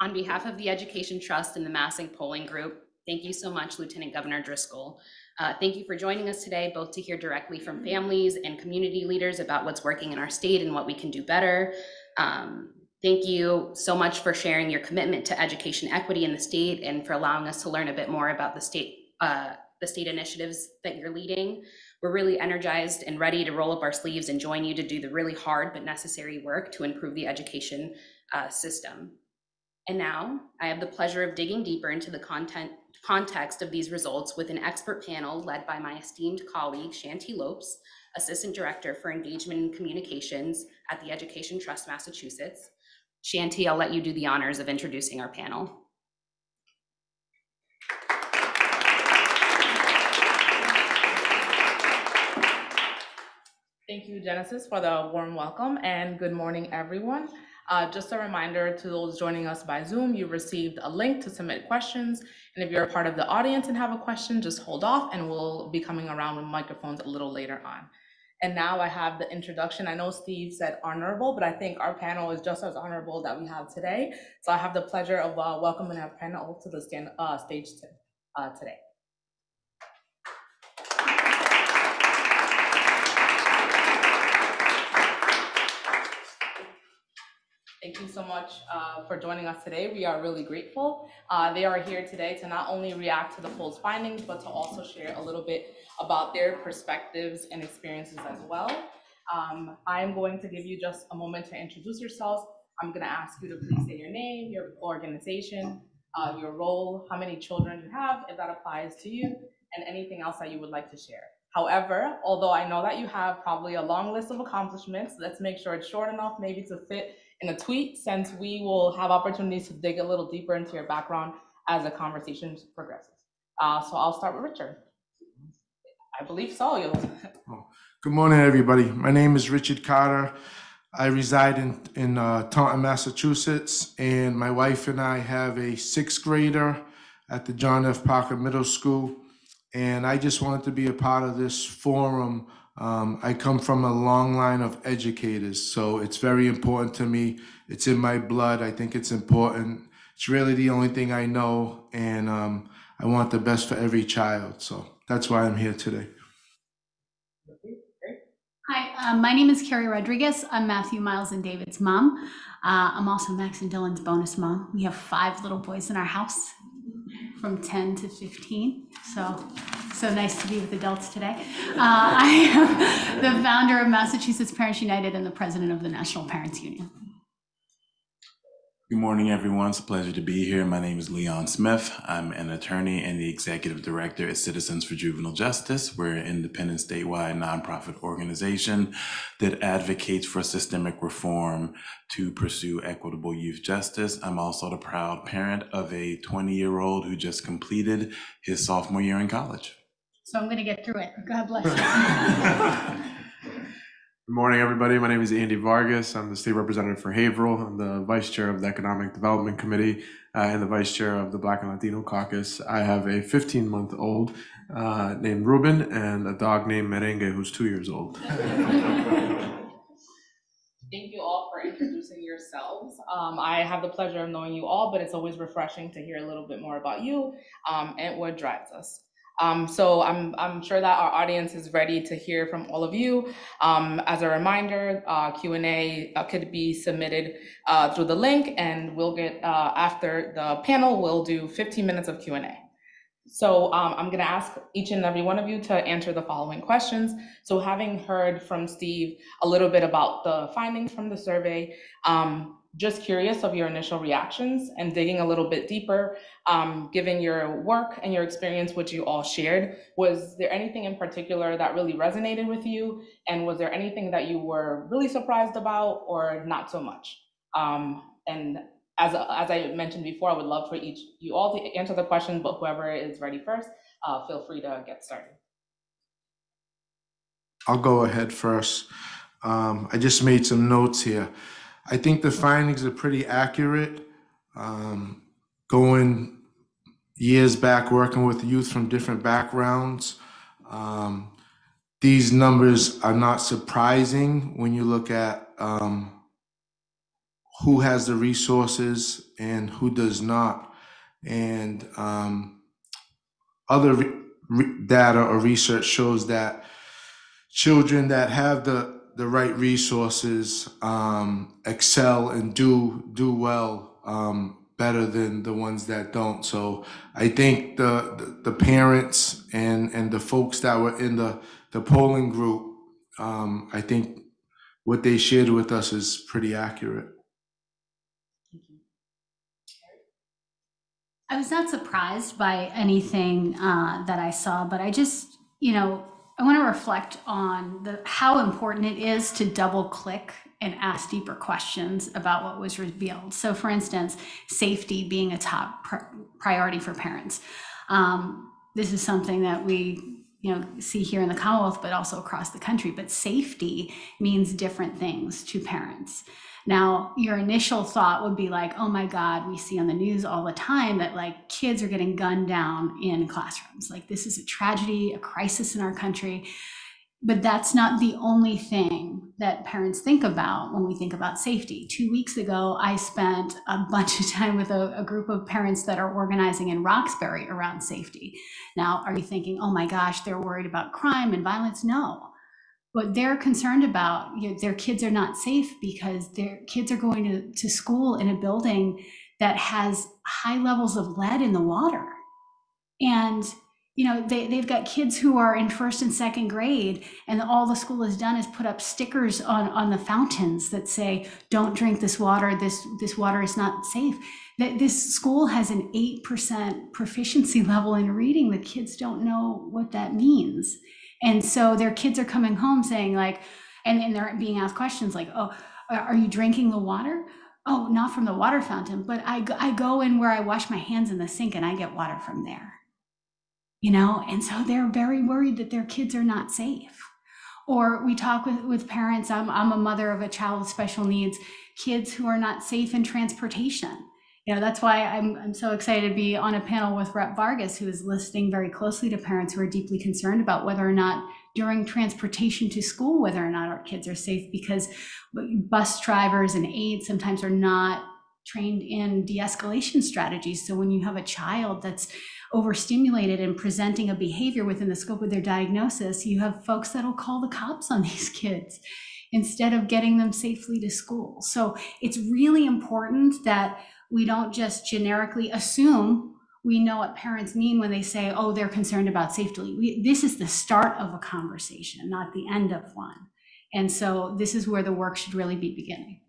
On behalf of the Education Trust and the MassINC Polling Group, thank you so much, Lieutenant Governor Driscoll. Uh, Thank you for joining us today, both to hear directly from families and community leaders about what's working in our state and what we can do better. Um, Thank you so much for sharing your commitment to education equity in the state and for allowing us to learn a bit more about the state, uh, the state initiatives that you're leading. We're really energized and ready to roll up our sleeves and join you to do the really hard but necessary work to improve the education uh, system. And now I have the pleasure of digging deeper into the content context of these results with an expert panel led by my esteemed colleague Chanty Lopes, Assistant Director for Engagement and Communications at the Education Trust Massachusetts. Chanty, I'll let you do the honors of introducing our panel. Thank you, Genesis, for the warm welcome and good morning, everyone. Uh, just a reminder to those joining us by Zoom, you received a link to submit questions. And if you're a part of the audience and have a question, just hold off and we'll be coming around with microphones a little later on. And now I have the introduction. I know Steve said honorable, but I think our panel is just as honorable that we have today. So I have the pleasure of uh, welcoming our panel to the stand, uh, stage uh, today. Thank you so much uh, for joining us today. We are really grateful. Uh, They are here today to not only react to the poll's findings, but to also share a little bit about their perspectives and experiences as well. Um, I'm going to give you just a moment to introduce yourselves. I'm going to ask you to please say your name, your organization, uh, your role, how many children you have, if that applies to you, and anything else that you would like to share. However, although I know that you have probably a long list of accomplishments, let's make sure it's short enough maybe to fit in a tweet since we will have opportunities to dig a little deeper into your background as the conversation progresses. Uh, so I'll start with Richard. I believe so. You'll, Good morning, everybody. My name is Richard Carter. I reside in, in uh, Taunton, Massachusetts, and my wife and I have a sixth grader at the John F. Parker Middle School. And I just wanted to be a part of this forum. Um, I come from a long line of educators, so it's very important to me. It's in my blood. I think it's important. It's really the only thing I know, and um, I want the best for every child. So that's why I'm here today. Hi, um, my name is Keri Rodrigues. I'm Matthew Miles and David's mom. Uh, I'm also Max and Dylan's bonus mom. We have five little boys in our house from 10 to 15. So, so nice to be with adults today. Uh, I am the founder of Massachusetts Parents United and the president of the National Parents Union. Good morning, everyone. It's a pleasure to be here. My name is Leon Smith. I'm an attorney and the executive director at Citizens for Juvenile Justice. We're an independent statewide nonprofit organization that advocates for systemic reform to pursue equitable youth justice. I'm also the proud parent of a 20 year old who just completed his sophomore year in college. So I'm going to get through it. God bless you. Good morning, everybody. My name is Andy Vargas. I'm the state representative for Haverhill. I'm the vice chair of the Economic Development Committee uh, and the vice chair of the Black and Latino Caucus. I have a 15 month old uh, named Ruben and a dog named Merengue who's two years old. thank you all for introducing yourselves. Um, I have the pleasure of knowing you all, but it's always refreshing to hear a little bit more about you um, and what drives us. Um, so I'm, I'm sure that our audience is ready to hear from all of you. Um, as a reminder, uh, Q&A uh, could be submitted uh, through the link and we'll get, uh, after the panel, we'll do 15 minutes of Q&A. So um, I'm going to ask each and every one of you to answer the following questions. So having heard from Steve a little bit about the findings from the survey, um, just curious of your initial reactions and digging a little bit deeper, um, given your work and your experience, which you all shared, was there anything in particular that really resonated with you? And was there anything that you were really surprised about or not so much? Um, and as, as I mentioned before, I would love for each you all to answer the question, but whoever is ready first, uh, feel free to get started. I'll go ahead first. Um, I just made some notes here. I think the findings are pretty accurate. Um, going years back, working with youth from different backgrounds, um, these numbers are not surprising when you look at um, who has the resources and who does not. And um, other data or research shows that children that have the the right resources um, excel and do do well um, better than the ones that don't. So I think the, the parents and and the folks that were in the the polling group, um, I think what they shared with us is pretty accurate. I was not surprised by anything uh, that I saw, but I just, you know, I want to reflect on the how important it is to double click and ask deeper questions about what was revealed. So, for instance, safety being a top pr- priority for parents. Um, this is something that we you know see here in the commonwealth but also across the country but safety means different things to parents now, your initial thought would be like, oh my God, we see on the news all the time that like kids are getting gunned down in classrooms. Like, this is a tragedy, a crisis in our country. But that's not the only thing that parents think about when we think about safety. Two weeks ago, I spent a bunch of time with a, a, group of parents that are organizing in Roxbury around safety. Now, are you thinking, oh my gosh, they're worried about crime and violence? No what they're concerned about you know, their kids are not safe because their kids are going to, to school in a building that has high levels of lead in the water. And you know they, they've got kids who are in first and second grade and all the school has done is put up stickers on, on the fountains that say don't drink this water. This this water is not safe. That this school has an 8% proficiency level in reading the kids don't know what that means and so their kids are coming home saying like, and, they're being asked questions like, oh, are you drinking the water? Oh, not from the water fountain, but I, I go in where I wash my hands in the sink and I get water from there. You know, and so they're very worried that their kids are not safe. Or we talk with, with parents, I'm, I'm a mother of a child with special needs, kids who are not safe in transportation know, that's why I'm, I'm so excited to be on a panel with Rep Vargas, who is listening very closely to parents who are deeply concerned about whether or not during transportation to school, whether or not our kids are safe, because bus drivers and aides sometimes are not trained in de-escalation strategies. So when you have a child that's overstimulated and presenting a behavior within the scope of their diagnosis, you have folks that'll call the cops on these kids instead of getting them safely to school. So it's really important that we don't just generically assume we know what parents mean when they say, oh, they're concerned about safety. We, this is the start of a conversation, not the end of one. And so this is where the work should really be beginning.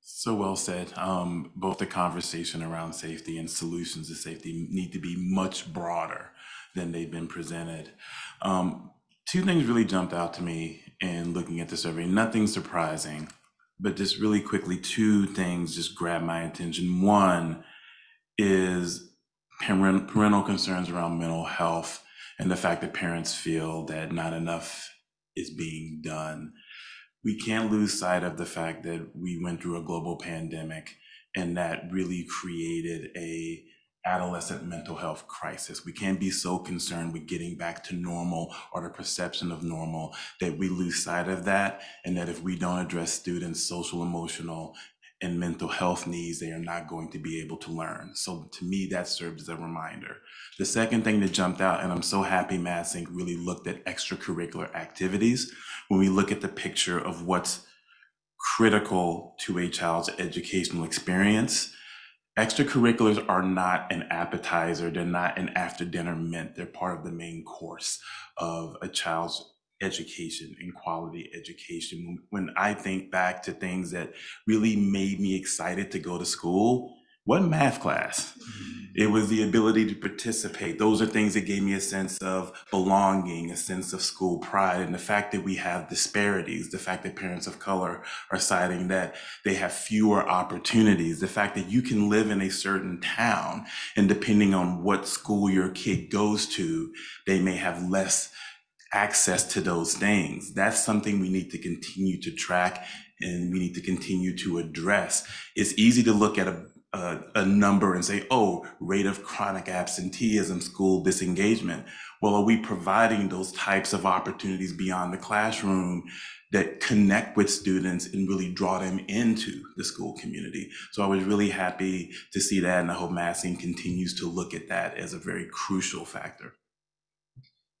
So well said. Um, both the conversation around safety and solutions to safety need to be much broader than they've been presented. Um, two things really jumped out to me in looking at the survey. Nothing surprising but just really quickly, two things just grab my attention. One is parental concerns around mental health and the fact that parents feel that not enough is being done. We can't lose sight of the fact that we went through a global pandemic and that really created a adolescent mental health crisis. We can't be so concerned with getting back to normal or the perception of normal that we lose sight of that. And that if we don't address students' social, emotional, and mental health needs, they are not going to be able to learn. So to me, that serves as a reminder. The second thing that jumped out, and I'm so happy MassINC really looked at extracurricular activities. When we look at the picture of what's critical to a child's educational experience, extracurriculars are not an appetizer. They're not an after dinner mint. They're part of the main course of a child's education and quality education. When I think back to things that really made me excited to go to school, what math class? It was the ability to participate. Those are things that gave me a sense of belonging, a sense of school pride, and the fact that we have disparities, the fact that parents of color are citing that they have fewer opportunities, the fact that you can live in a certain town and depending on what school your kid goes to, they may have less access to those things. That's something we need to continue to track and we need to continue to address. It's easy to look at a, a, a, number and say, oh, rate of chronic absenteeism, school disengagement. Well, are we providing those types of opportunities beyond the classroom that connect with students and really draw them into the school community? So I was really happy to see that, and I hope MassINC continues to look at that as a very crucial factor.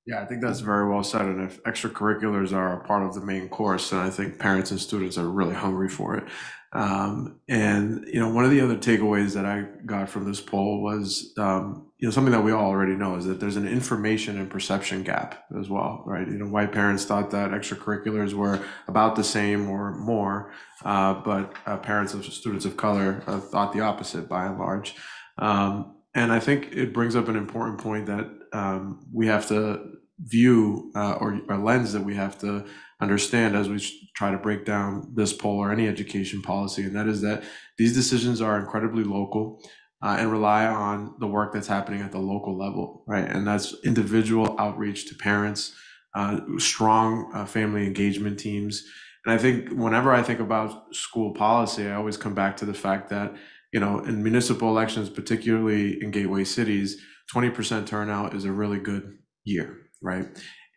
Yeah, I think that's very well said. And if extracurriculars are a part of the main course, then I think parents and students are really hungry for it. Um, and you know, one of the other takeaways that I got from this poll was, um, you know, something that we all already know is that there's an information and perception gap as well, right? You know, white parents thought that extracurriculars were about the same or more, uh, but uh, parents of students of color uh, thought the opposite by and large. Um, and I think it brings up an important point that um, we have to view uh, or a lens that we have to understand as we try to break down this poll or any education policy, and that is that these decisions are incredibly local uh, and rely on the work that's happening at the local level, right? And that's individual outreach to parents, uh, strong uh, family engagement teams. And I think whenever I think about school policy, I always come back to the fact that, you know, in municipal elections, particularly in gateway cities, 20% turnout is a really good year, right?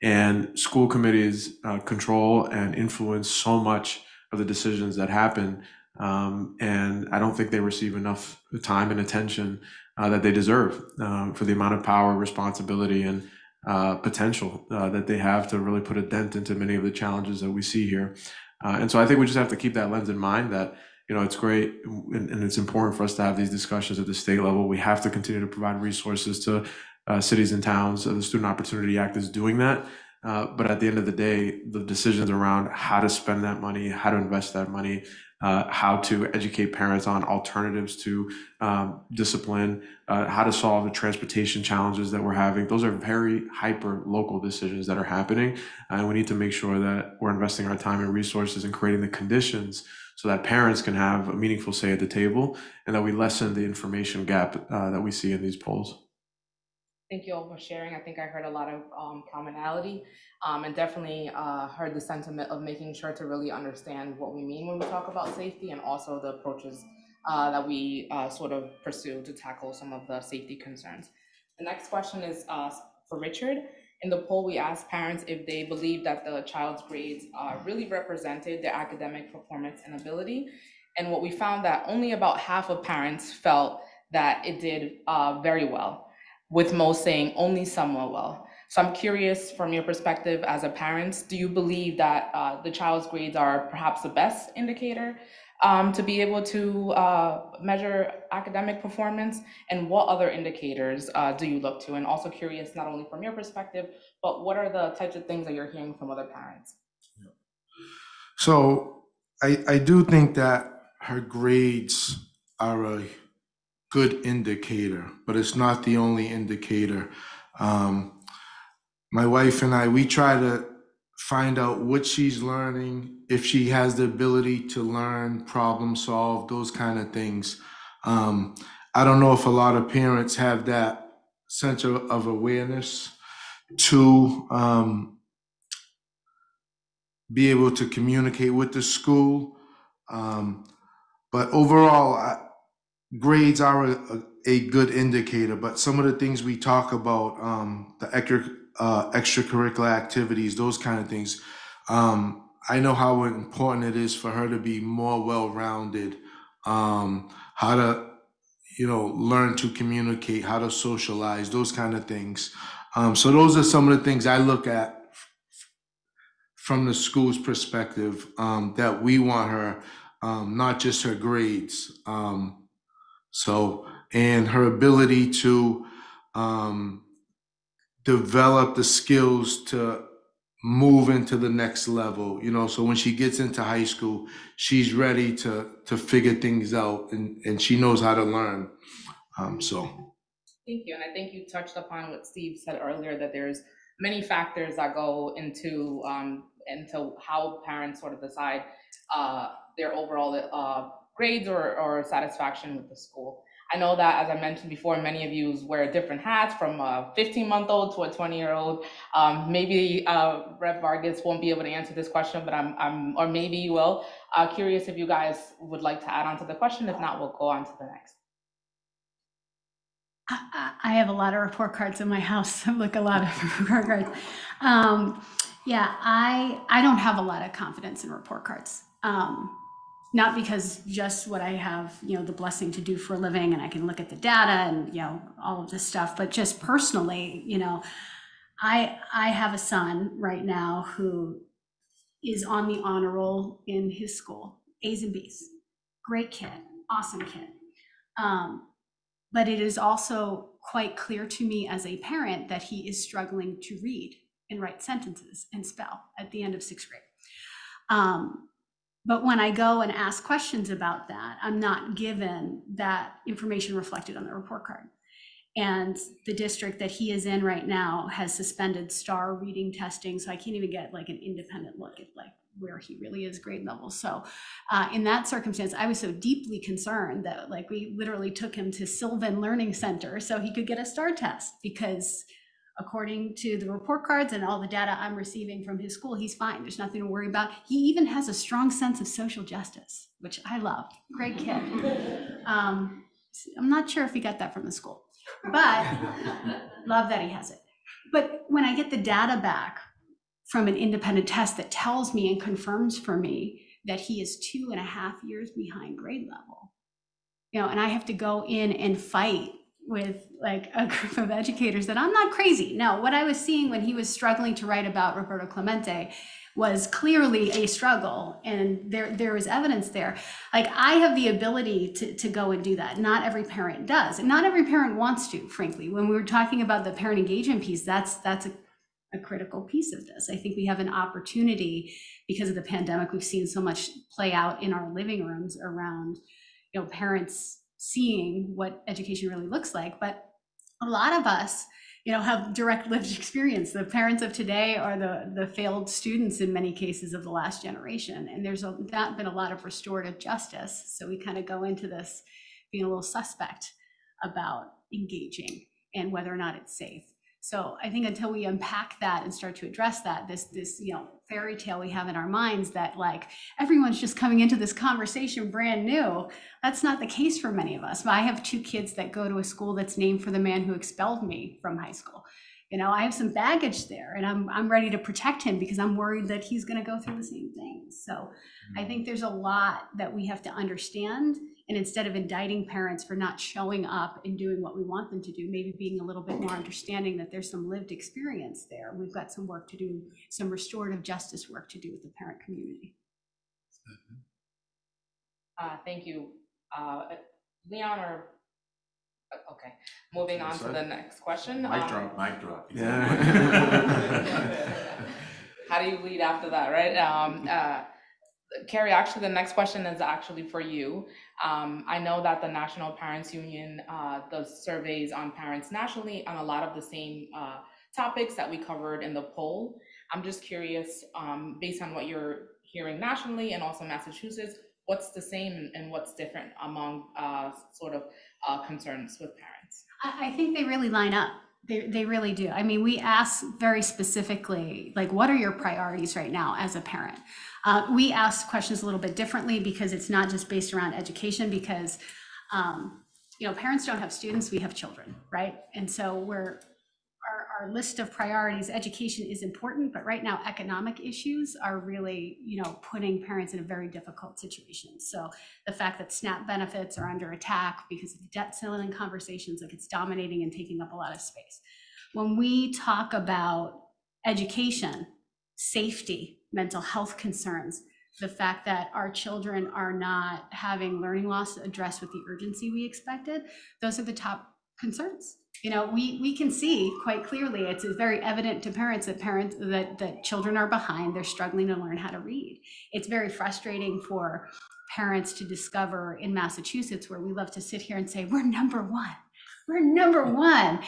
And school committees uh, control and influence so much of the decisions that happen. Um, and I don't think they receive enough time and attention uh, that they deserve um, for the amount of power, responsibility, and uh, potential uh, that they have to really put a dent into many of the challenges that we see here. Uh, and so I think we just have to keep that lens in mind that you know it's great and, and, it's important for us to have these discussions at the state level. We have to continue to provide resources to uh, cities and towns. Uh, the Student Opportunity Act is doing that. Uh, but at the end of the day, the decisions around how to spend that money, how to invest that money, uh, how to educate parents on alternatives to um, discipline, uh, how to solve the transportation challenges that we're having. Those are very hyper local decisions that are happening. And we need to make sure that we're investing our time and resources in creating the conditions so that parents can have a meaningful say at the table and that we lessen the information gap uh, that we see in these polls. Thank you all for sharing. I think I heard a lot of um, commonality um, and definitely uh, heard the sentiment of making sure to really understand what we mean when we talk about safety and also the approaches uh, that we uh, sort of pursue to tackle some of the safety concerns. The next question is uh, for Richard. In the poll, we asked parents if they believe that the child's grades uh, really represented their academic performance and ability. And what we found that only about half of parents felt that it did uh, very well with most saying only somewhat well. So I'm curious from your perspective as a parent, do you believe that uh, the child's grades are perhaps the best indicator um, to be able to uh, measure academic performance? And what other indicators uh, do you look to? And also curious, not only from your perspective, but what are the types of things that you're hearing from other parents? So I, I do think that her grades are a good indicator, but it's not the only indicator. Um, my wife and I, we try to find out what she's learning, if she has the ability to learn, problem solve, those kind of things. Um, I don't know if a lot of parents have that sense of, of awareness to um, be able to communicate with the school. Um, but overall, I, grades are a, a, good indicator, but some of the things we talk about, um, the uh, extracurricular activities, those kind of things. Um, I know how important it is for her to be more well-rounded, um, how to, you know, learn to communicate, how to socialize, those kind of things. Um, so those are some of the things I look at from the school's perspective, um, that we want her, um, not just her grades. Um, so, and her ability to, um, develop the skills to move into the next level, you know, so when she gets into high school, she's ready to, to figure things out and, and she knows how to learn. Um, so, Thank you, and I think you touched upon what Steve said earlier, that there's many factors that go into, um, into how parents sort of decide, uh, their overall, uh, grades or, or satisfaction with the school. I know that, as I mentioned before, many of you wear different hats, from a fifteen-month-old to a twenty-year-old. Um, maybe, uh, Rep Vargas won't be able to answer this question, but I'm, I'm, or maybe you will. Uh, curious if you guys would like to add on to the question, if not, we'll go on to the next. I, I I have a lot of report cards in my house. Look, a lot of report cards. Um, yeah, I I don't have a lot of confidence in report cards. Um, not because just what I have, you know, the blessing to do for a living, and I can look at the data and you know all of this stuff, but just personally, you know, I I have a son right now who is on the honor roll in his school, A's and B's. Great kid, awesome kid. Um, but it is also quite clear to me as a parent that he is struggling to read and write sentences and spell at the end of sixth grade. Um, but when I go and ask questions about that, I'm not given that information reflected on the report card. And the district that he is in right now has suspended star reading testing, so I can't even get like an independent look at like where he really is grade level. So uh, in that circumstance, I was so deeply concerned that like we literally took him to Sylvan Learning Center so he could get a star test because according to the report cards and all the data I'm receiving from his school, he's fine. There's nothing to worry about. He even has a strong sense of social justice, which I love. Great kid. Um, I'm not sure if he got that from the school, but love that he has it. But when I get the data back from an independent test that tells me and confirms for me that he is two and a half years behind grade level, you know, and I have to go in and fight with like a group of educators that I'm not crazy. No, what I was seeing when he was struggling to write about Roberto Clemente was clearly a struggle and there there was evidence there. Like i have the ability to, to go and do that. Not every parent does and not every parent wants to frankly. When we were talking about the parent engagement piece that's that's a, a critical piece of this. I think we have an opportunity because of the pandemic we've seen so much play out in our living rooms around you know parents seeing what education really looks like but a lot of us you know have direct lived experience. The parents of today are the the failed students in many cases of the last generation and there's a, not been a lot of restorative justice. So we kind of go into this being a little suspect about engaging and whether or not it's safe so i think until we unpack that and start to address that this this you know fairy tale we have in our minds that like everyone's just coming into this conversation brand new that's not the case for many of us. I have two kids that go to a school that's named for the man who expelled me from high school. You know i have some baggage there and i'm, I'm ready to protect him because i'm worried that he's going to go through the same thing. so i mm-hmm. think there's a lot that we have to understand and instead of indicting parents for not showing up and doing what we want them to do, maybe being a little bit more understanding that there's some lived experience there. We've got some work to do, some restorative justice work to do with the parent community. Uh, thank you. Uh, Leon or, uh, okay, moving on to the next question. Mic Um, drop. Mic drop. Yeah. How do you lead after that, right? Um, uh, Keri, actually, the next question is actually for you. Um, I know that the National Parents Union, uh, does surveys on parents nationally on a lot of the same, uh, topics that we covered in the poll. I'm just curious, um, based on what you're hearing nationally and also Massachusetts, what's the same and- what's different among, uh, sort of, uh, concerns with parents? I think they really line up. They, they really do. I mean, we ask very specifically, like, what are your priorities right now as a parent? Uh, we ask questions a little bit differently because it's not just based around education, because, um, you know, parents don't have students, we have children, right? And so we're, our, list of priorities, education is important, but right now economic issues are really, you know, putting parents in a very difficult situation. So the fact that SNAP benefits are under attack because of the debt ceiling conversations, like it's dominating and taking up a lot of space. When we talk about education, safety, mental health concerns, the fact that our children are not having learning loss addressed with the urgency we expected, those are the top concerns. You know, we, we can see quite clearly, it's very evident to parents that parents, that, that children are behind, they're struggling to learn how to read. It's very frustrating for parents to discover in Massachusetts, where we love to sit here and say, we're number one, we're number one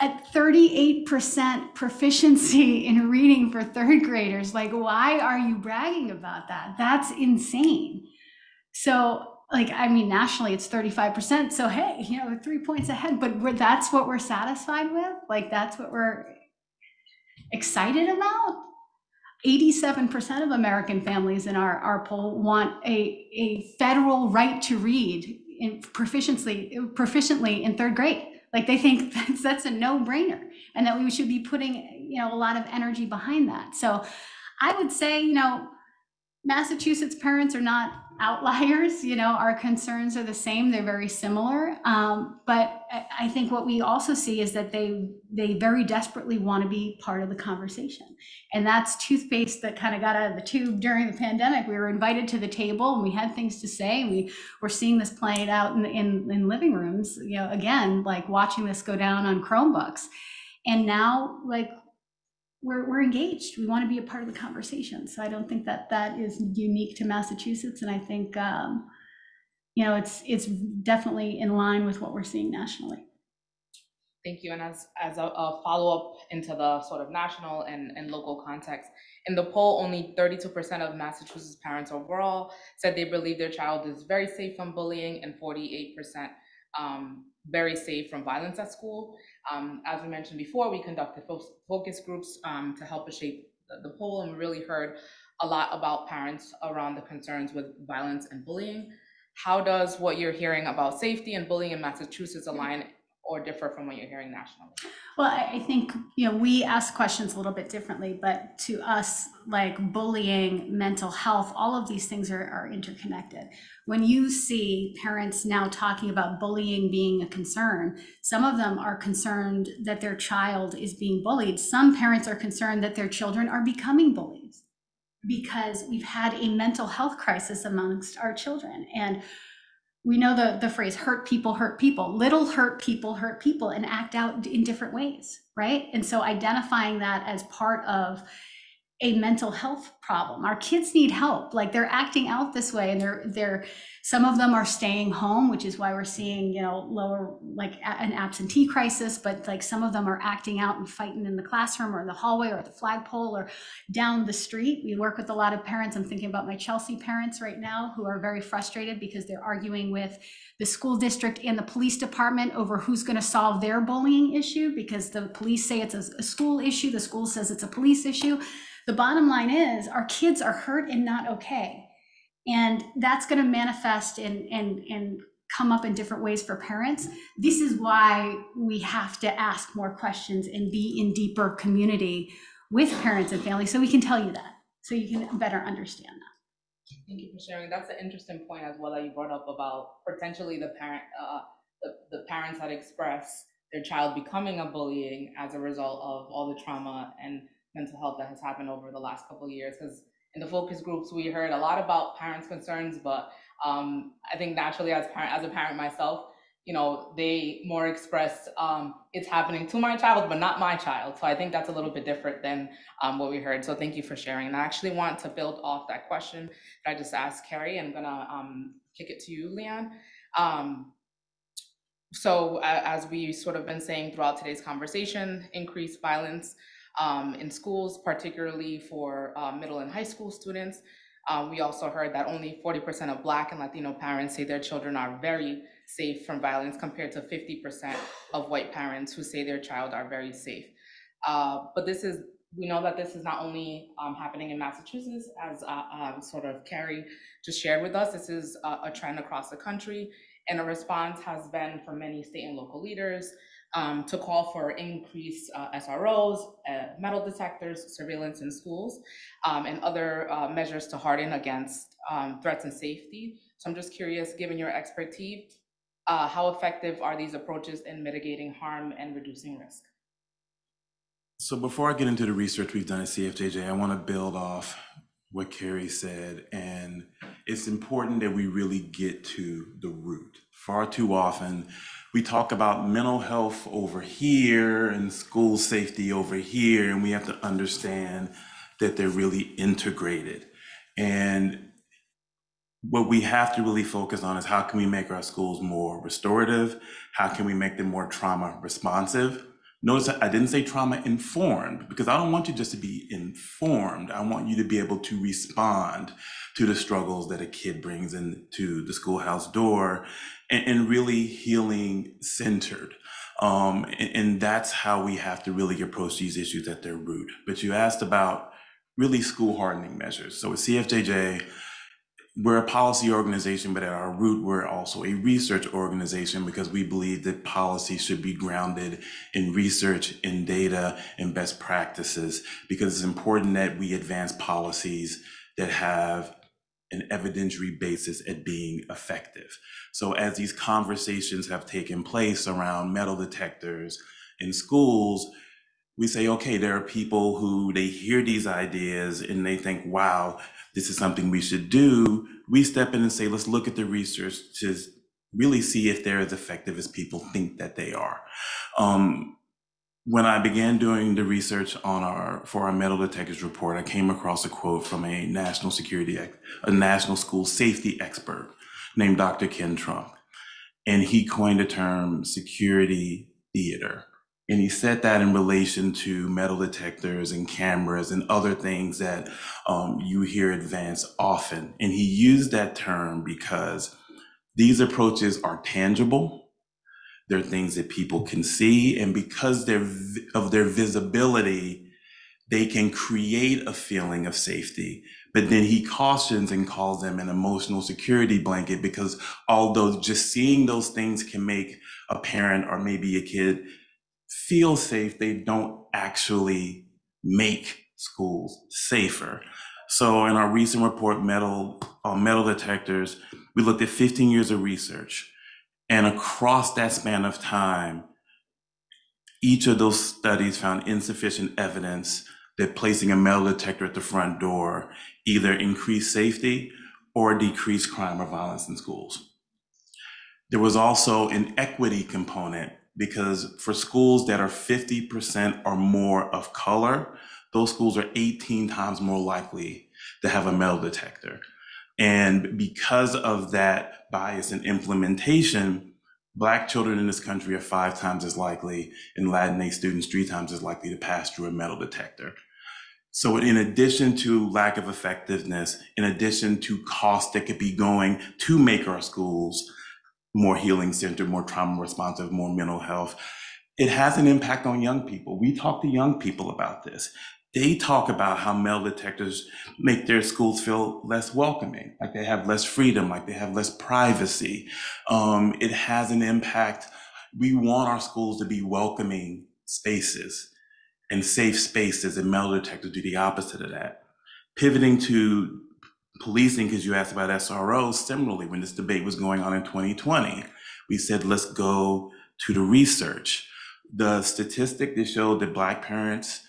at 38% proficiency in reading for third graders. Like, why are you bragging about that? That's insane. So, like, I mean, nationally it's 35%. So, hey, you know, three points ahead, but that's what we're satisfied with. Like, that's what we're excited about. 87% of American families in our, our poll want a, a federal right to read in proficiently, proficiently in third grade. Like they think that's, that's a no brainer and that we should be putting, you know, a lot of energy behind that. So I would say, you know, Massachusetts parents are not outliers. You know, our concerns are the same; they're very similar. Um, but I, think what we also see is that they they very desperately want to be part of the conversation, and that's toothpaste that kind of got out of the tube during the pandemic. We were invited to the table, and we had things to say. We were seeing this played out in, in in living rooms. You know, again, like watching this go down on Chromebooks, and now like we're, we're engaged. We want to be a part of the conversation. So I don't think that that is unique to Massachusetts. And I think, um, you know, it's, it's definitely in line with what we're seeing nationally. Thank you. And as, as a, a follow-up into the sort of national and, and local context, in the poll, only 32% of Massachusetts parents overall said they believe their child is very safe from bullying and 48% um, very safe from violence at school. Um, as we mentioned before, we conducted focus groups um, to help us shape the, the poll, and we really heard a lot about parents around the concerns with violence and bullying. How does what you're hearing about safety and bullying in Massachusetts align or differ from what you're hearing nationally? Well, I, think, you know, we ask questions a little bit differently, but to us, like bullying, mental health, all of these things are, are interconnected. When you see parents now talking about bullying being a concern, some of them are concerned that their child is being bullied. Some parents are concerned that their children are becoming bullies because we've had a mental health crisis amongst our children. And we know the, the phrase hurt people hurt people. Little hurt people hurt people and act out in different ways right? And so identifying that as part of a mental health problem. Our kids need help. Like they're acting out this way and they're they're some of them are staying home which is why we're seeing you know lower like an absentee crisis but like some of them are acting out and fighting in the classroom or in the hallway or the flagpole or down the street. We work with a lot of parents. I'm thinking about my chelsea parents right now who are very frustrated because they're arguing with the school district and the police department over who's going to solve their bullying issue because the police say it's a, a school issue the school says it's a police issue the bottom line is our kids are hurt and not okay. And that's going to manifest and, and, and come up in different ways for parents. This is why we have to ask more questions and be in deeper community with parents and families so we can tell you that, so you can better understand that. Thank you for sharing. That's an interesting point as well that you brought up about potentially the parent, uh, the, the parents that express their child becoming a bullying as a result of all the trauma and mental health that has happened over the last couple of years. Because in the focus groups, we heard a lot about parents' concerns, but um, I think naturally, as parent, as a parent myself, you know, they more expressed um, it's happening to my child, but not my child. So I think that's a little bit different than um, what we heard. So thank you for sharing. And I actually want to build off that question that I just asked Keri. I'm gonna um, kick it to you, Leon. Um, so a- as we sort of been saying throughout today's conversation, increased violence um, in schools, particularly for uh, middle and high school students. Um, we also heard that only 40% of Black and Latino parents say their children are very safe from violence, compared to 50% of white parents who say their child are very safe. Uh, but this is, we know that this is not only um, happening in Massachusetts, as uh, um, sort of Keri just shared with us, this is a, a trend across the country. And a response has been from many state and local leaders um, to call for increased uh, SROs, uh, metal detectors, surveillance in schools, um, and other uh, measures to harden against um, threats and safety. So I'm just curious, given your expertise, uh, how effective are these approaches in mitigating harm and reducing risk? So before I get into the research we've done at CFJJ, I want to build off what Keri said. And it's important that we really get to the root. Far too often, we talk about mental health over here and school safety over here, and we have to understand that they're really integrated. And what we have to really focus on is how can we make our schools more restorative? How can we make them more trauma responsive? Notice I didn't say trauma informed because I don't want you just to be informed. I want you to be able to respond to the struggles that a kid brings into the schoolhouse door and, and really healing centered. Um, and, and that's how we have to really approach these issues at their root. But you asked about really school hardening measures. So with CFJJ, we're a policy organization, but at our root, we're also a research organization because we believe that policy should be grounded in research, in data, and best practices, because it's important that we advance policies that have an evidentiary basis at being effective. So as these conversations have taken place around metal detectors in schools, we say, okay, there are people who they hear these ideas and they think, wow, this is something we should do, we step in and say, let's look at the research to really see if they're as effective as people think that they are. Um, when I began doing the research on our for our metal detectors report, I came across a quote from a national security, a national school safety expert named Dr. Ken Trump, and he coined the term security theater. And he said that in relation to metal detectors and cameras and other things that um, you hear advanced often. And he used that term because these approaches are tangible. They're things that people can see. And because they're of their visibility, they can create a feeling of safety. But then he cautions and calls them an emotional security blanket because although just seeing those things can make a parent or maybe a kid feel safe, they don't actually make schools safer. So in our recent report, metal uh, metal detectors, we looked at 15 years of research, and across that span of time, each of those studies found insufficient evidence that placing a metal detector at the front door either increased safety or decreased crime or violence in schools. There was also an equity component because for schools that are 50% or more of color, those schools are 18 times more likely to have a metal detector. And because of that bias in implementation, Black children in this country are five times as likely, and Latinx students three times as likely to pass through a metal detector. So, in addition to lack of effectiveness, in addition to cost that could be going to make our schools more healing centered, more trauma responsive, more mental health. It has an impact on young people. We talk to young people about this. They talk about how metal detectors make their schools feel less welcoming, like they have less freedom, like they have less privacy. Um, it has an impact. We want our schools to be welcoming spaces and safe spaces, and metal detectors do the opposite of that. Pivoting to policing, because you asked about SROs, similarly, when this debate was going on in 2020, we said, let's go to the research. The statistic that showed that Black parents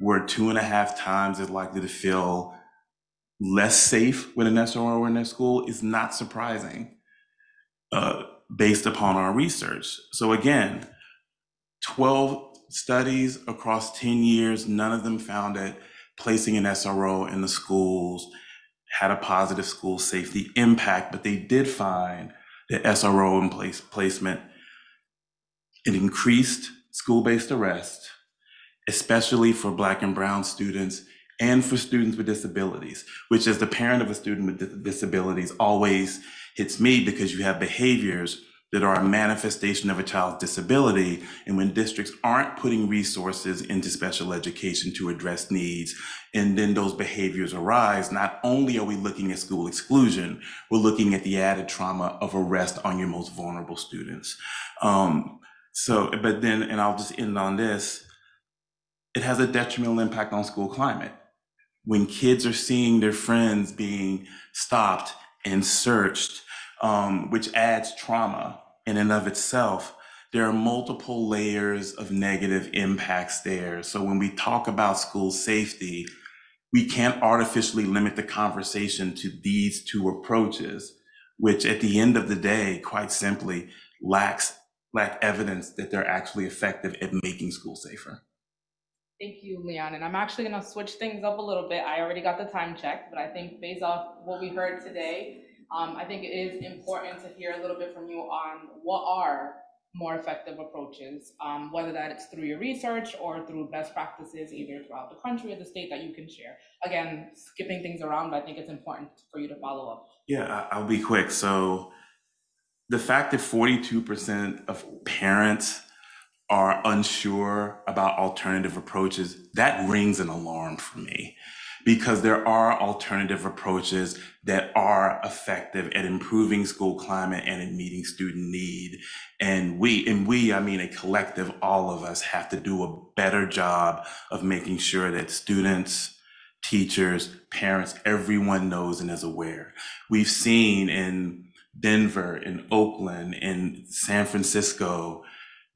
were two and a half times as likely to feel less safe with an SRO in their school is not surprising uh, based upon our research. So, again, 12 studies across 10 years, none of them found that placing an SRO in the schools had a positive school safety impact, but they did find that SRO in place placement it increased school-based arrest, especially for Black and Brown students and for students with disabilities, which as the parent of a student with disabilities always hits me because you have behaviors that are a manifestation of a child's disability. And when districts aren't putting resources into special education to address needs, and then those behaviors arise, not only are we looking at school exclusion, we're looking at the added trauma of arrest on your most vulnerable students. Um, so, but then, and I'll just end on this, it has a detrimental impact on school climate. When kids are seeing their friends being stopped and searched, um, which adds trauma in and of itself, there are multiple layers of negative impacts there. So when we talk about school safety, we can't artificially limit the conversation to these two approaches, which at the end of the day, quite simply, lacks lack evidence that they're actually effective at making school safer. Thank you, Leon. And I'm actually gonna switch things up a little bit. I already got the time checked, but I think based off what we heard today, um, I think it is important to hear a little bit from you on what are more effective approaches, um, whether that it's through your research or through best practices either throughout the country or the state that you can share. Again, skipping things around, but I think it's important for you to follow up. Yeah, I'll be quick. So the fact that 42% of parents are unsure about alternative approaches, that rings an alarm for me because there are alternative approaches that are effective at improving school climate and at meeting student need. And we, and we, I mean a collective, all of us have to do a better job of making sure that students, teachers, parents, everyone knows and is aware. We've seen in Denver, in Oakland, in San Francisco,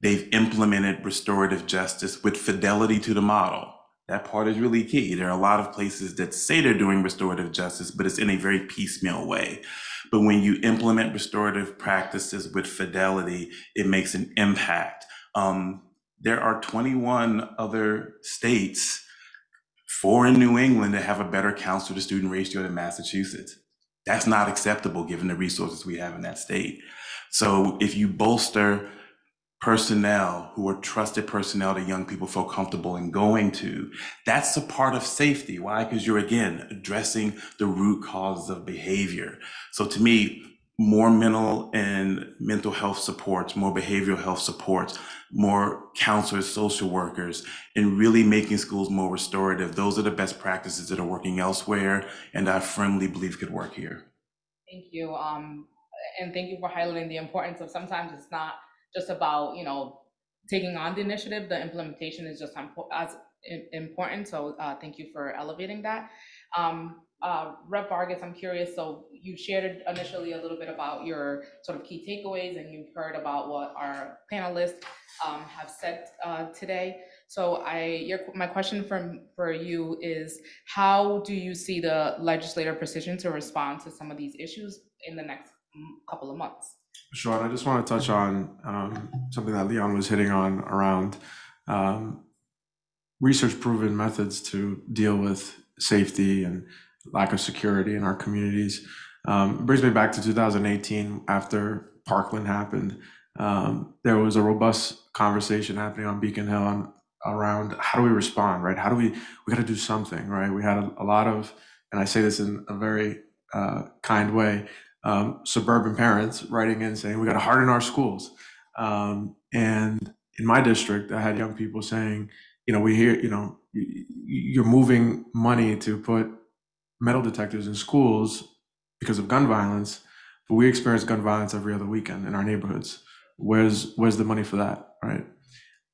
they've implemented restorative justice with fidelity to the model. That part is really key. There are a lot of places that say they're doing restorative justice, but it's in a very piecemeal way. But when you implement restorative practices with fidelity, it makes an impact. Um, there are 21 other states, four in New England, that have a better counselor to student ratio than Massachusetts. That's not acceptable given the resources we have in that state. So if you bolster personnel who are trusted personnel that young people feel comfortable in going to. That's a part of safety. Why? Because you're again addressing the root causes of behavior. So to me, more mental and mental health supports, more behavioral health supports, more counselors, social workers, and really making schools more restorative. Those are the best practices that are working elsewhere, and I firmly believe could work here. Thank you. Um, and thank you for highlighting the importance of sometimes it's not just about, you know, taking on the initiative, the implementation is just as important. So uh, thank you for elevating that. Um, uh, Rep Vargas, I'm curious, so you shared initially a little bit about your sort of key takeaways and you've heard about what our panelists um, have said uh, today. So I, your, my question from, for you is, how do you see the legislator position to respond to some of these issues in the next mm, couple of months? Sean, I just want to touch on um, something that Leon was hitting on around um, research proven methods to deal with safety and lack of security in our communities. Um, brings me back to 2018 after Parkland happened. Um, there was a robust conversation happening on Beacon Hill on, around how do we respond, right? How do we, we got to do something, right? We had a, a, lot of, and I say this in a very uh, kind way, um, suburban parents writing in saying we got to harden our schools. Um, and in my district, I had young people saying, you know, we hear, you know, you're moving money to put metal detectors in schools because of gun violence, but we experience gun violence every other weekend in our neighborhoods. Where's where's the money for that, right?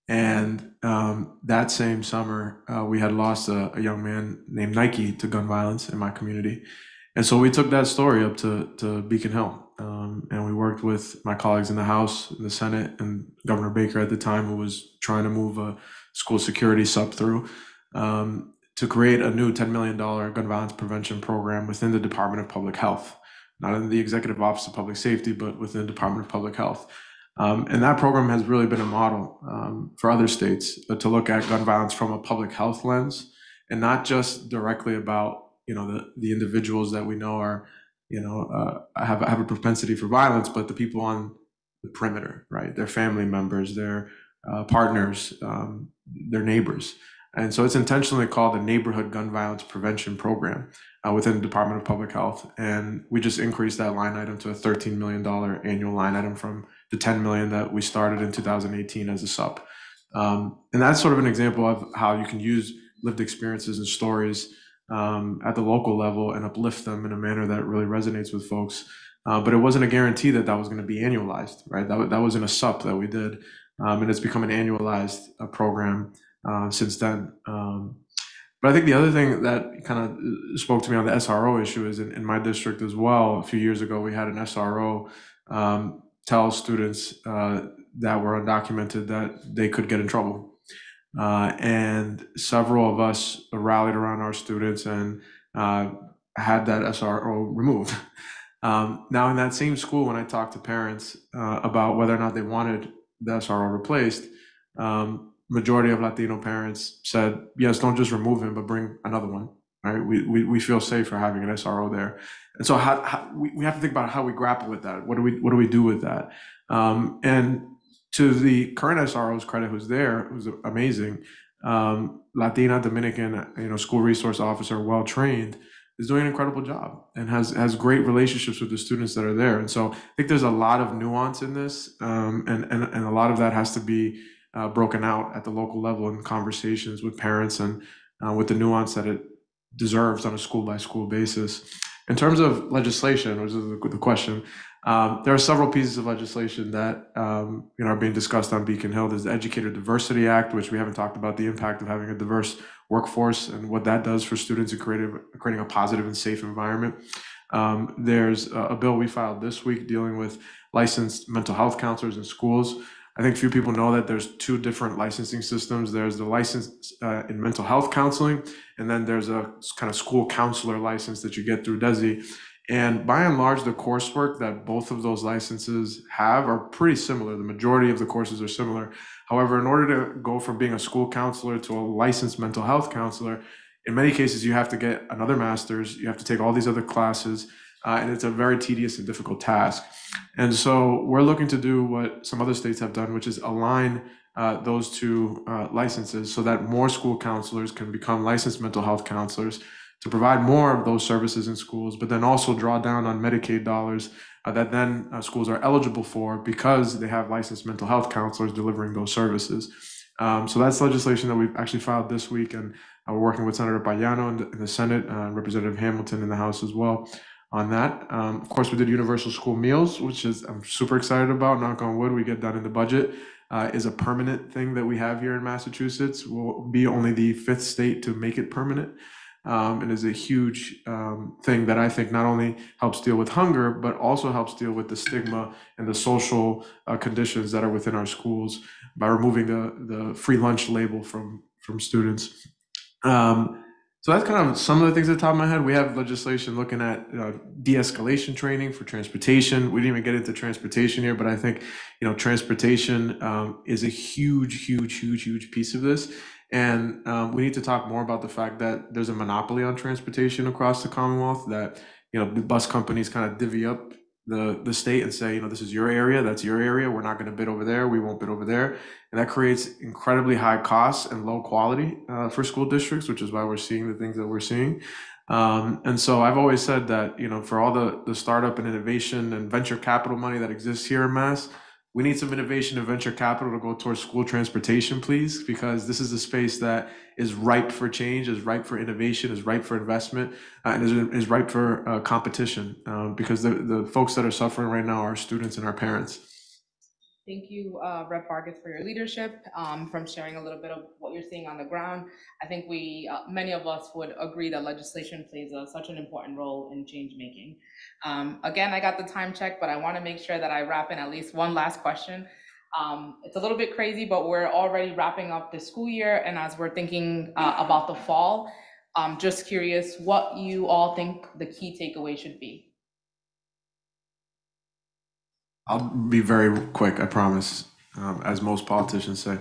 And um, that same summer, uh, we had lost a, a, young man named Nike to gun violence in my community. And so we took that story up to, to Beacon Hill. Um, and we worked with my colleagues in the House, in the Senate, and Governor Baker at the time, who was trying to move a school security sub through um, to create a new $10 million gun violence prevention program within the Department of Public Health, not in the Executive Office of Public Safety, but within the Department of Public Health. Um, and that program has really been a model um, for other states uh, to look at gun violence from a public health lens and not just directly about you know the the individuals that we know are you know uh, have have a propensity for violence, but the people on the perimeter, right? Their family members, their uh, partners, um, their neighbors. And so it's intentionally called the Neighborhood Gun Violence Prevention Program uh, within the Department of Public Health. And we just increased that line item to a $13 million annual line item from the 10 million that we started in 2018 as a SUP. Um, and that's sort of an example of how you can use lived experiences and stories um, at the local level and uplift them in a manner that really resonates with folks. Uh, but it wasn't a guarantee that that was going to be annualized, right? That, that wasn't a SUP that we did. Um, and it's become an annualized uh, program uh, since then. Um, but I think the other thing that kind of spoke to me on the SRO issue is in, in my district as well. A few years ago, we had an SRO um, tell students uh, that were undocumented that they could get in trouble. Uh, and several of us rallied around our students and uh, had that SRO removed. Um, now, in that same school, when I talked to parents uh, about whether or not they wanted the SRO replaced, um, majority of Latino parents said, yes, don't just remove him, but bring another one. Right? We, we, we feel safer having an SRO there. And so how, how, we, we have to think about how we grapple with that. What do we what do we do with that? Um, and to the current SRO's credit, who's there, who's amazing, um, Latina Dominican, you know, school resource officer, well trained, is doing an incredible job and has has great relationships with the students that are there. And so I think there's a lot of nuance in this, um, and and and a lot of that has to be uh, broken out at the local level in conversations with parents and uh, with the nuance that it deserves on a school by school basis. In terms of legislation, which is the the question, um, there are several pieces of legislation that um, you know are being discussed on Beacon Hill. There's the Educator Diversity Act, which we haven't talked about the impact of having a diverse workforce and what that does for students in creative, creating a positive and safe environment. Um, there's a, a bill we filed this week dealing with licensed mental health counselors in schools. I think few people know that there's two different licensing systems. There's the license uh, in mental health counseling, and then there's a kind of school counselor license that you get through DESE. And by and large, the coursework that both of those licenses have are pretty similar. The majority of the courses are similar. However, in order to go from being a school counselor to a licensed mental health counselor, in many cases, you have to get another master's, you have to take all these other classes, uh, and it's a very tedious and difficult task. And so we're looking to do what some other states have done, which is align uh, those two uh, licenses so that more school counselors can become licensed mental health counselors to provide more of those services in schools, but then also draw down on Medicaid dollars uh, that then uh, schools are eligible for because they have licensed mental health counselors delivering those services. Um, so that's legislation that we've actually filed this week, and uh, we're working with Senator Payano in the, in the Senate, uh, Representative Hamilton in the House as well on that. Um, of course, we did universal school meals, which is I'm super excited about. Knock on wood, we get done in the budget. Uh, is a permanent thing that we have here in Massachusetts. We'll be only the fifth state to make it permanent. Um, and is a huge um, thing that I think not only helps deal with hunger, but also helps deal with the stigma and the social uh, conditions that are within our schools by removing the, the free lunch label from, from students. Um, so that's kind of some of the things at the top of my head. We have legislation looking at uh, de-escalation training for transportation. We didn't even get into transportation here, but I think you know transportation um, is a huge, huge, huge, huge piece of this. And um, we need to talk more about the fact that there's a monopoly on transportation across the Commonwealth. That you know bus companies kind of divvy up the the state and say, you know, this is your area, that's your area. We're not going to bid over there. We won't bid over there, and that creates incredibly high costs and low quality uh, for school districts, which is why we're seeing the things that we're seeing. Um, and so I've always said that you know, for all the the startup and innovation and venture capital money that exists here in Mass, we need some innovation and venture capital to go towards school transportation, please, because this is a space that is ripe for change, is ripe for innovation, is ripe for investment, uh, and is, is ripe for uh, competition. Um, because the, the folks that are suffering right now are students and our parents. Thank you, uh, Rep. Vargas, for your leadership, um, from sharing a little bit of what you're seeing on the ground. I think we, uh, many of us would agree that legislation plays a, such an important role in change making. Um, again, I got the time check, but I want to make sure that I wrap in at least one last question. Um, it's a little bit crazy, but we're already wrapping up the school year, and as we're thinking uh, about the fall, I'm just curious what you all think the key takeaway should be. I'll be very quick, I promise, um, as most politicians say.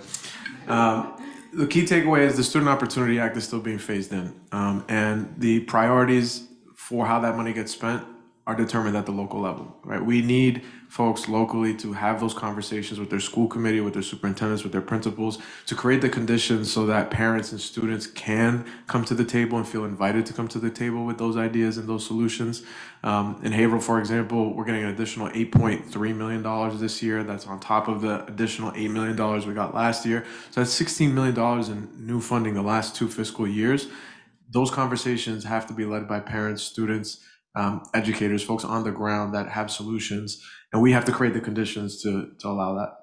Um, the key takeaway is the Student Opportunity Act is still being phased in, um, and the priorities for how that money gets spent are determined at the local level, right? We need folks locally to have those conversations with their school committee, with their superintendents, with their principals, to create the conditions so that parents and students can come to the table and feel invited to come to the table with those ideas and those solutions. Um, in Haverhill, for example, we're getting an additional $8.3 million this year. That's on top of the additional $8 million we got last year. So that's $16 million in new funding the last two fiscal years. Those conversations have to be led by parents, students, um, educators, folks on the ground that have solutions, and we have to create the conditions to to allow that.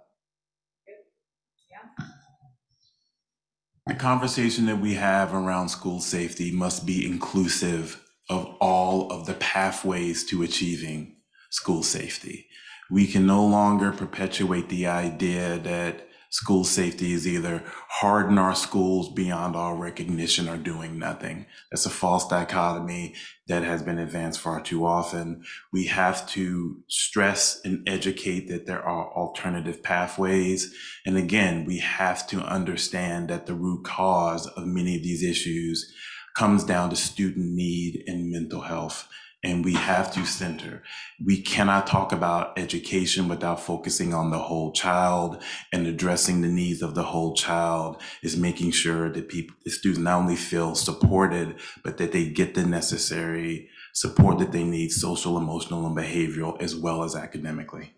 The conversation that we have around school safety must be inclusive of all of the pathways to achieving school safety. We can no longer perpetuate the idea that school safety is either harden our schools beyond all recognition or doing nothing. That's a false dichotomy that has been advanced far too often. We have to stress and educate that there are alternative pathways. And again, we have to understand that the root cause of many of these issues comes down to student need and mental health and we have to center. We cannot talk about education without focusing on the whole child and addressing the needs of the whole child is making sure that people, the students not only feel supported, but that they get the necessary support that they need, social, emotional, and behavioral, as well as academically.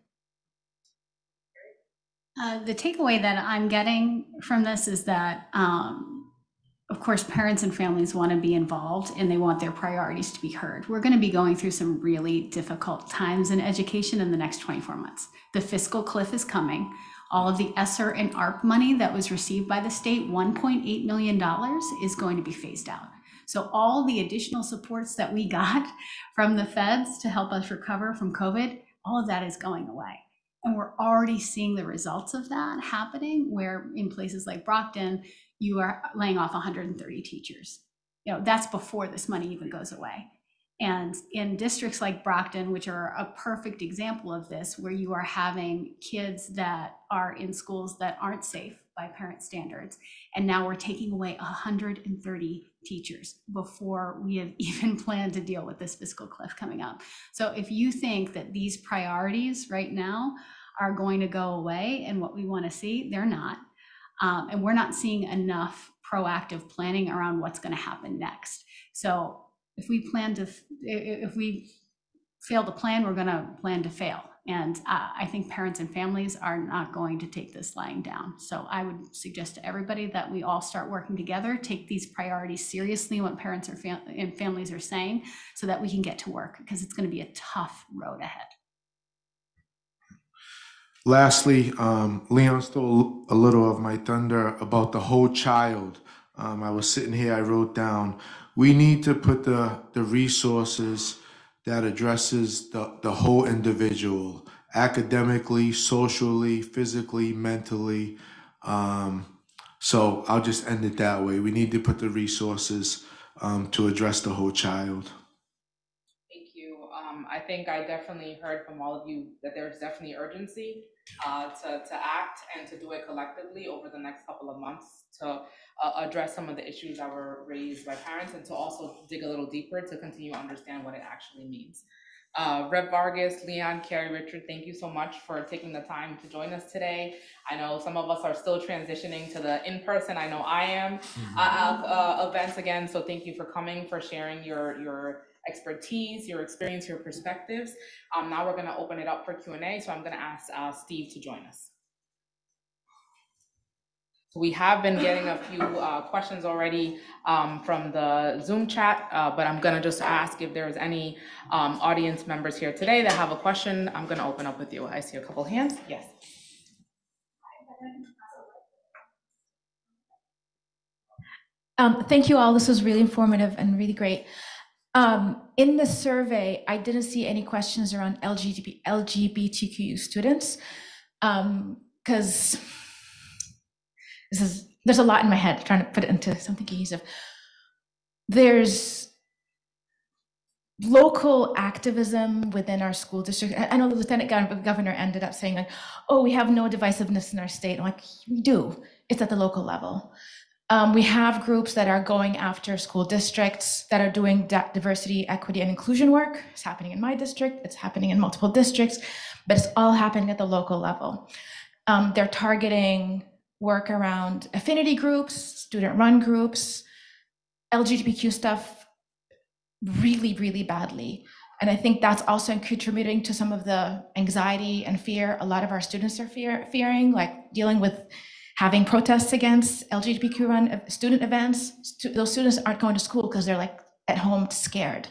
Uh, the takeaway that I'm getting from this is that, um, of course, parents and families want to be involved and they want their priorities to be heard. We're going to be going through some really difficult times in education in the next 24 months. The fiscal cliff is coming. All of the ESSER and ARP money that was received by the state, $1.8 million, is going to be phased out. So all the additional supports that we got from the feds to help us recover from COVID, all of that is going away. And we're already seeing the results of that happening where in places like Brockton, you are laying off 130 teachers. You know, that's before this money even goes away. And in districts like Brockton, which are a perfect example of this, where you are having kids that are in schools that aren't safe by parent standards, and now we're taking away 130 teachers before we have even planned to deal with this fiscal cliff coming up. So if you think that these priorities right now are going to go away and what we want to see, they're not. Um, and we're not seeing enough proactive planning around what's going to happen next. So if we plan to, if we fail to plan, we're going to plan to fail. And uh, I think parents and families are not going to take this lying down. So I would suggest to everybody that we all start working together, take these priorities seriously, what parents fam- and families are saying, so that we can get to work because it's going to be a tough road ahead. Lastly, um, Leon stole a little of my thunder about the whole child. Um, I was sitting here, I wrote down, we need to put the, the resources that addresses the, the whole individual, academically, socially, physically, mentally. Um, so I'll just end it that way. We need to put the resources um, to address the whole child. I think I definitely heard from all of you that there's definitely urgency uh, to, to act and to do it collectively over the next couple of months to uh, address some of the issues that were raised by parents and to also dig a little deeper to continue to understand what it actually means. Uh, Rep Vargas, Leon, Keri, Richard, thank you so much for taking the time to join us today. I know some of us are still transitioning to the in-person, I know I am, uh, uh, events again, so thank you for coming, for sharing your, your expertise, your experience, your perspectives. Um, now we're gonna open it up for Q and A, so I'm gonna ask uh, Steve to join us. So we have been getting a few uh, questions already um, from the Zoom chat, uh, but I'm gonna just ask if there's any um, audience members here today that have a question. I'm gonna open up with you. I see a couple hands. Yes. Um, thank you all. This was really informative and really great. Um, in the survey, I didn't see any questions around LGBT, LGBTQ students because this is there's a lot in my head trying to put it into something cohesive. There's local activism within our school district. I know the lieutenant gov- governor ended up saying like, "Oh, we have no divisiveness in our state." I'm like, "We do. It's at the local level." Um, we have groups that are going after school districts that are doing diversity, equity, and inclusion work. It's happening in my district, it's happening in multiple districts, but it's all happening at the local level. Um, they're targeting work around affinity groups, student run groups, LGBTQ stuff really, really badly. And I think that's also contributing to some of the anxiety and fear a lot of our students are fear, fearing, like dealing with having protests against LGBTQ run student events. Stu- those students aren't going to school because they're like at home scared.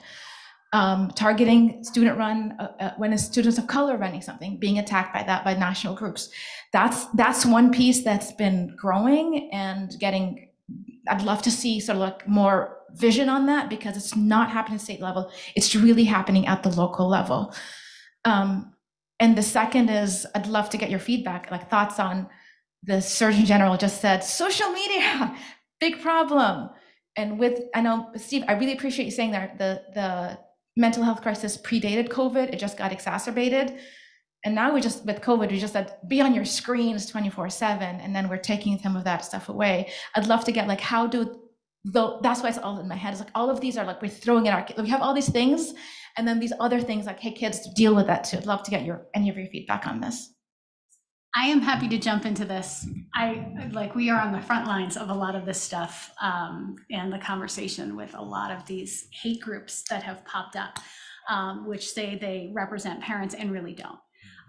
Um, targeting student run uh, uh, when it's students of color running something, being attacked by that by national groups. That's that's one piece that's been growing and getting. I'd love to see sort of like more vision on that because it's not happening at state level. It's really happening at the local level. Um, and the second is I'd love to get your feedback, like thoughts on the Surgeon General just said social media, big problem. And with I know Steve, I really appreciate you saying that the the mental health crisis predated COVID. It just got exacerbated. And now we just with COVID, we just said be on your screens 24-7. And then we're taking some of that stuff away. I'd love to get like how do though that's why it's all in my head. It's like all of these are like we're throwing at our. We have all these things, and then these other things like, hey kids, deal with that too. I'd love to get your any of your feedback on this. I am happy to jump into this. I like we are on the front lines of a lot of this stuff um, and the conversation with a lot of these hate groups that have popped up, um, which say they represent parents and really don't.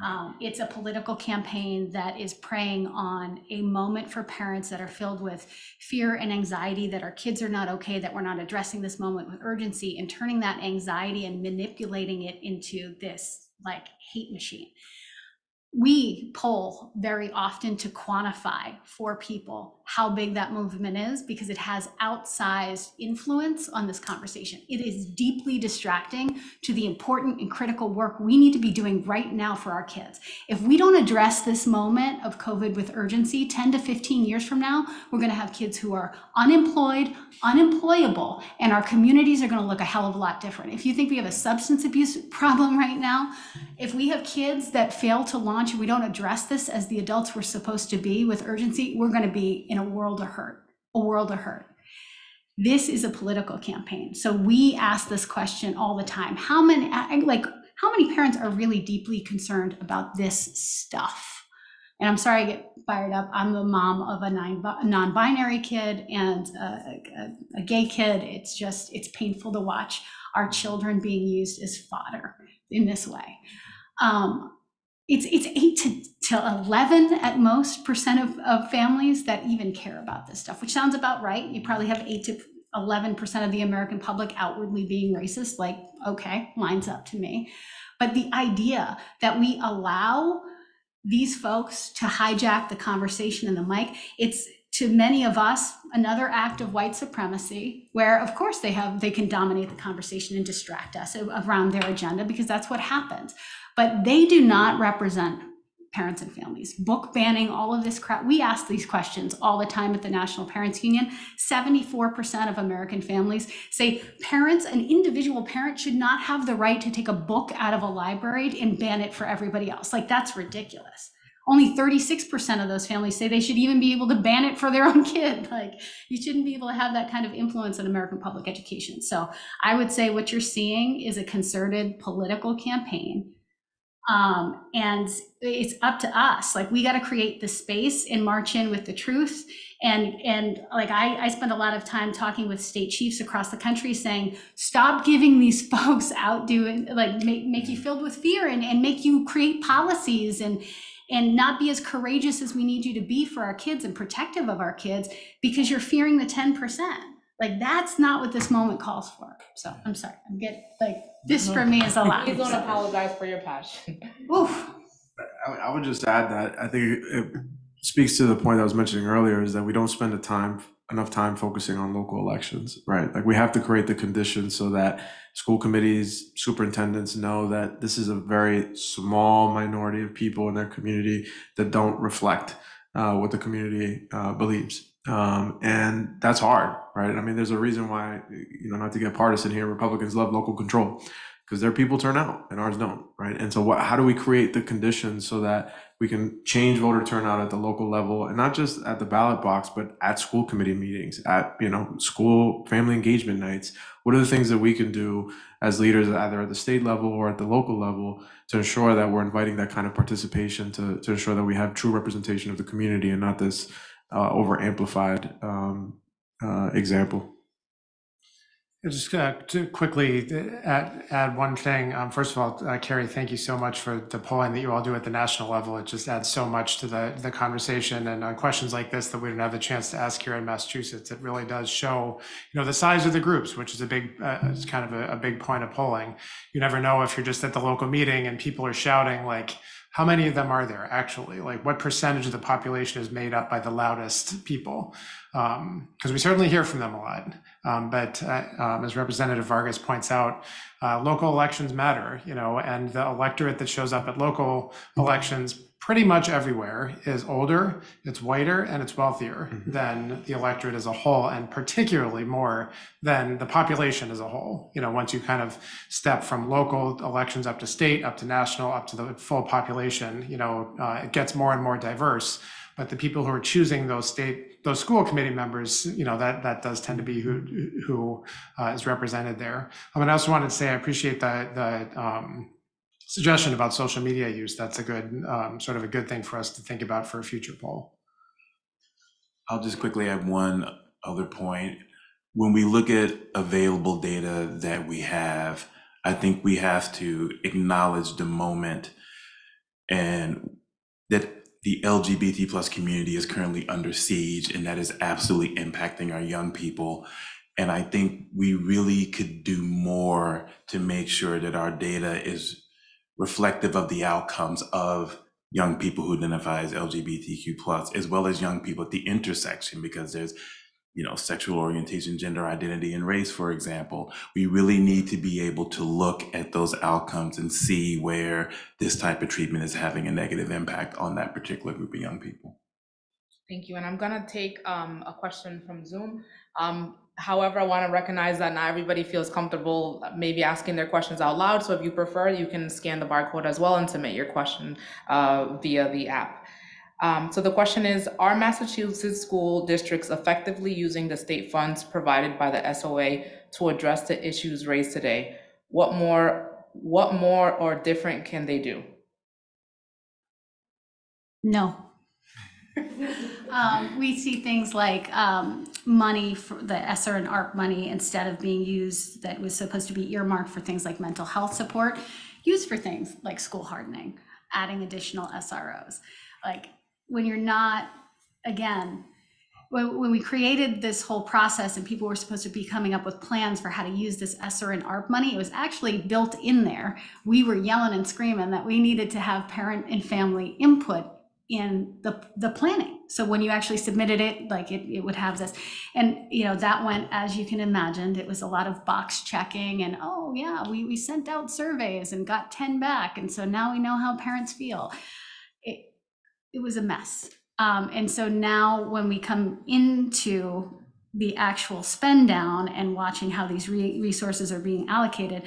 Um, it's a political campaign that is preying on a moment for parents that are filled with fear and anxiety that our kids are not okay, that we're not addressing this moment with urgency, and turning that anxiety and manipulating it into this like hate machine we poll very often to quantify for people how big that movement is because it has outsized influence on this conversation. It is deeply distracting to the important and critical work we need to be doing right now for our kids. If we don't address this moment of COVID with urgency, 10 to 15 years from now, we're going to have kids who are unemployed, unemployable, and our communities are going to look a hell of a lot different. If you think we have a substance abuse problem right now, if we have kids that fail to launch and we don't address this as the adults we're supposed to be with urgency, we're going to be in a world of hurt, a world of hurt. This is a political campaign. So we ask this question all the time. How many like how many parents are really deeply concerned about this stuff? And I'm sorry I get fired up. I'm the mom of a non-binary kid and a, a, a gay kid. It's just it's painful to watch our children being used as fodder in this way. Um, it's it's eight to, to 11 at most percent of, of families that even care about this stuff which sounds about right. You probably have 8 to 11 percent of the american public outwardly being racist like okay lines up to me. But the idea that we allow these folks to hijack the conversation and the mic it's to many of us another act of white supremacy where of course they have they can dominate the conversation and distract us around their agenda because that's what happens but they do not represent parents and families. Book banning, all of this crap. We ask these questions all the time at the National Parents Union. 74% of American families say parents, an individual parent should not have the right to take a book out of a library and ban it for everybody else. Like that's ridiculous. Only 36% of those families say they should even be able to ban it for their own kid. Like you shouldn't be able to have that kind of influence in American public education. So I would say what you're seeing is a concerted political campaign um, and it's up to us. Like we got to create the space and march in with the truth. And and like I, I spend a lot of time talking with state chiefs across the country saying stop giving these folks out doing like make, make you filled with fear and, and make you create policies and and not be as courageous as we need you to be for our kids and protective of our kids because you're fearing the 10% like that's not what this moment calls for. So i'm sorry. I'm getting like this for me is a lot. Please don't apologize for your passion. Oof. I, I would just add that I think it speaks to the point I was mentioning earlier is that we don't spend the time enough time focusing on local elections, right? Like we have to create the conditions so that school committees, superintendents know that this is a very small minority of people in their community that don't reflect uh, what the community uh, believes. Um, and that's hard, right? I mean, there's a reason why, you know, not to get partisan here, Republicans love local control because their people turn out and ours don't, right? And so, what, how do we create the conditions so that we can change voter turnout at the local level and not just at the ballot box, but at school committee meetings, at you know school family engagement nights? What are the things that we can do as leaders, either at the state level or at the local level, to ensure that we're inviting that kind of participation to to ensure that we have true representation of the community and not this uh, over amplified um, uh, example. Just uh, to quickly add, add one thing. Um, First of all, uh, Keri, thank you so much for the polling that you all do at the national level. It just adds so much to the, the conversation and on questions like this that we didn't have the chance to ask here in Massachusetts. It really does show, you know, the size of the groups, which is a big, uh, it's kind of a, a big point of polling. You never know if you're just at the local meeting and people are shouting like, how many of them are there actually? Like what percentage of the population is made up by the loudest people? Um, because we certainly hear from them a lot. Um, but uh, um, as Representative Vargas points out, uh, local elections matter, you know, and the electorate that shows up at local elections pretty much everywhere is older, it's whiter, and it's wealthier than the electorate as a whole, and particularly more than the population as a whole. You know, once you kind of step from local elections up to state, up to national, up to the full population, you know, uh, it gets more and more diverse. But the people who are choosing those state, those school committee members, you know, that that does tend to be who who uh, is represented there. Um, and I also wanted to say I appreciate the the um, suggestion about social media use. That's a good um, sort of a good thing for us to think about for a future poll. I'll just quickly add one other point. When we look at available data that we have, I think we have to acknowledge the moment and that the LGBT plus community is currently under siege and that is absolutely impacting our young people. And I think we really could do more to make sure that our data is reflective of the outcomes of young people who identify as LGBTQ plus, as well as young people at the intersection, because there's, you know, sexual orientation, gender identity, and race, for example. We really need to be able to look at those outcomes and see where this type of treatment is having a negative impact on that particular group of young people. Thank you, and I'm gonna take um, a question from Zoom. Um, However, I want to recognize that not everybody feels comfortable maybe asking their questions out loud. So if you prefer, you can scan the barcode as well and submit your question uh, via the app. Um, So the question is, are Massachusetts school districts effectively using the state funds provided by the SOA to address the issues raised today? What more, what more or different can they do? No. Um, we see things like, um, money for the ESSER and ARP money, instead of being used, that was supposed to be earmarked for things like mental health support, used for things like school hardening, adding additional SROs. Like, when you're not, again, when, when we created this whole process and people were supposed to be coming up with plans for how to use this ESSER and ARP money, it was actually built in there. We were yelling and screaming that we needed to have parent and family input in the, the planning. So when you actually submitted it, like it, it would have this. And, you know, that went, as you can imagine, it was a lot of box checking and, oh yeah, we, we sent out surveys and got 10 back. And so now we know how parents feel. It, was a mess. Um, and so now when we come into the actual spend down and watching how these re- resources are being allocated,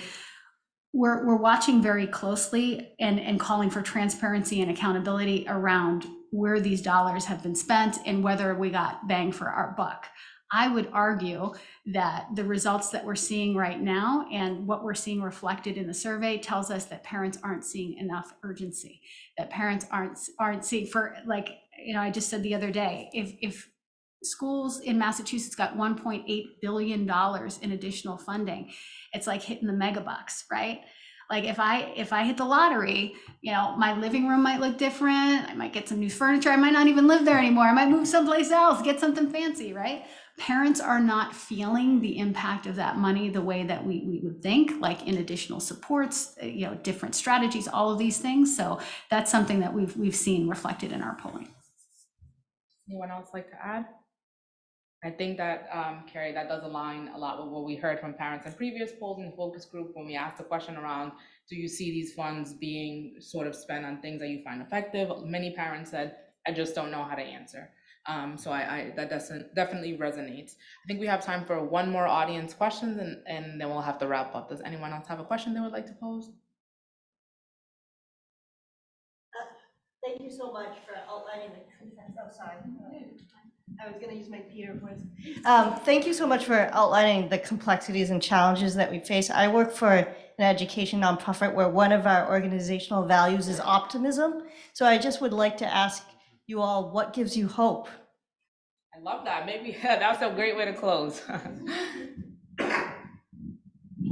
we're, we're watching very closely and, and calling for transparency and accountability around where these dollars have been spent and whether we got bang for our buck. I would argue that the results that we're seeing right now and what we're seeing reflected in the survey tells us that parents aren't seeing enough urgency, that parents aren't, aren't seeing for like, you know, I just said the other day, if, if schools in Massachusetts got $1.8 billion in additional funding, it's like hitting the mega bucks, right? Like if I if I hit the lottery, you know, my living room might look different. I might get some new furniture. I might not even live there anymore. I might move someplace else, get something fancy, right? Parents are not feeling the impact of that money the way that we, we would think, like in additional supports, uh, you know, different strategies, all of these things. So that's something that we've we've seen reflected in our polling. Anyone else like to add? I think that, um, Keri, that does align a lot with what we heard from parents in previous polls and focus group when we asked the question around, do you see these funds being sort of spent on things that you find effective? Many parents said, I just don't know how to answer. Um, so I, I that doesn't definitely resonates. I think we have time for one more audience questions and, and then we'll have to wrap up. Does anyone else have a question they would like to pose? Thank you so much for outlining the, oh, sorry. I was gonna use my Peter voice. Um, thank you so much for outlining the complexities and challenges that we face. I work for an education nonprofit where one of our organizational values is optimism. So I just would like to ask you all, what gives you hope? I love that. Maybe that's a great way to close.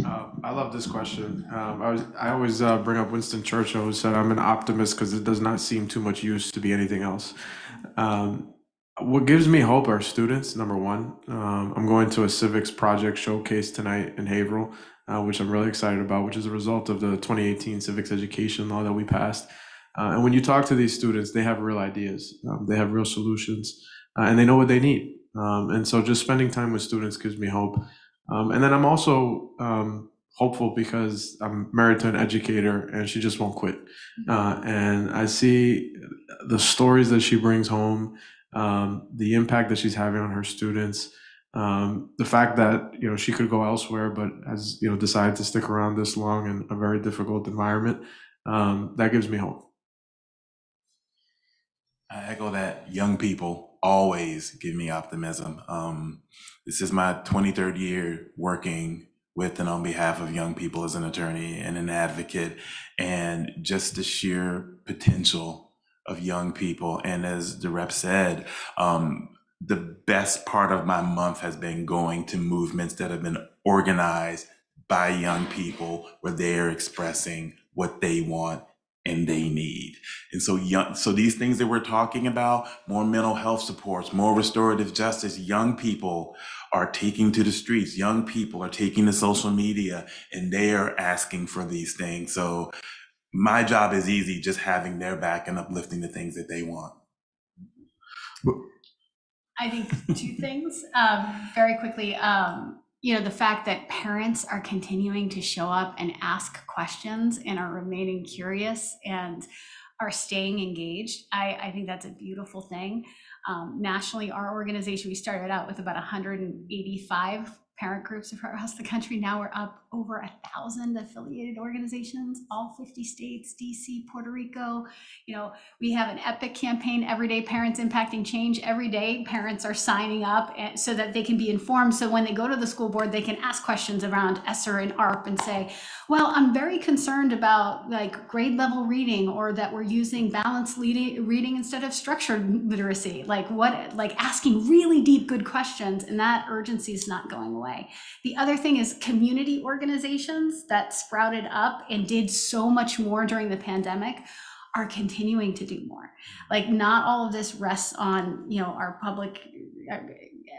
Uh, I love this question. Um, I was, I always uh, bring up Winston Churchill, who said, "I'm an optimist because it does not seem too much use to be anything else." Um, what gives me hope are students. Number one, um, I'm going to a civics project showcase tonight in Haverhill, uh, which I'm really excited about, which is a result of the 2018 civics education law that we passed. Uh, and when you talk to these students, they have real ideas, um, they have real solutions, uh, and they know what they need. Um, and so, just spending time with students gives me hope. Um, and then I'm also um, hopeful because I'm married to an educator and she just won't quit. Uh, and I see the stories that she brings home, um, the impact that she's having on her students, um, the fact that you know she could go elsewhere, but has you know decided to stick around this long in a very difficult environment. Um, that gives me hope. I echo that young people always give me optimism. Um, this is my 23rd year working with and on behalf of young people as an attorney and an advocate, and just the sheer potential of young people. And as the rep said, um, the best part of my month has been going to movements that have been organized by young people where they're expressing what they want and they need. And so young, so these things that we're talking about, more mental health supports, more restorative justice, young people are taking to the streets, young people are taking to social media and they are asking for these things. So my job is easy, just having their back and uplifting the things that they want. I think two things, um, very quickly. Um, you know, the fact that parents are continuing to show up and ask questions and are remaining curious and are staying engaged. I, I think that's a beautiful thing. Um, nationally, our organization, we started out with about 185 parent groups across the country. Now we're up over a thousand affiliated organizations, all 50 states, DC, Puerto Rico. You know, we have an epic campaign, Everyday Parents Impacting Change. Every day, parents are signing up eh, so that they can be informed. So when they go to the school board, they can ask questions around ESSER and ARP and say, well, I'm very concerned about like grade level reading or that we're using balanced reading instead of structured literacy. Like what, like asking really deep, good questions. And that urgency is not going away. The other thing is community organizations organizations that sprouted up and did so much more during the pandemic are continuing to do more. Like not all of this rests on, you know, our public uh,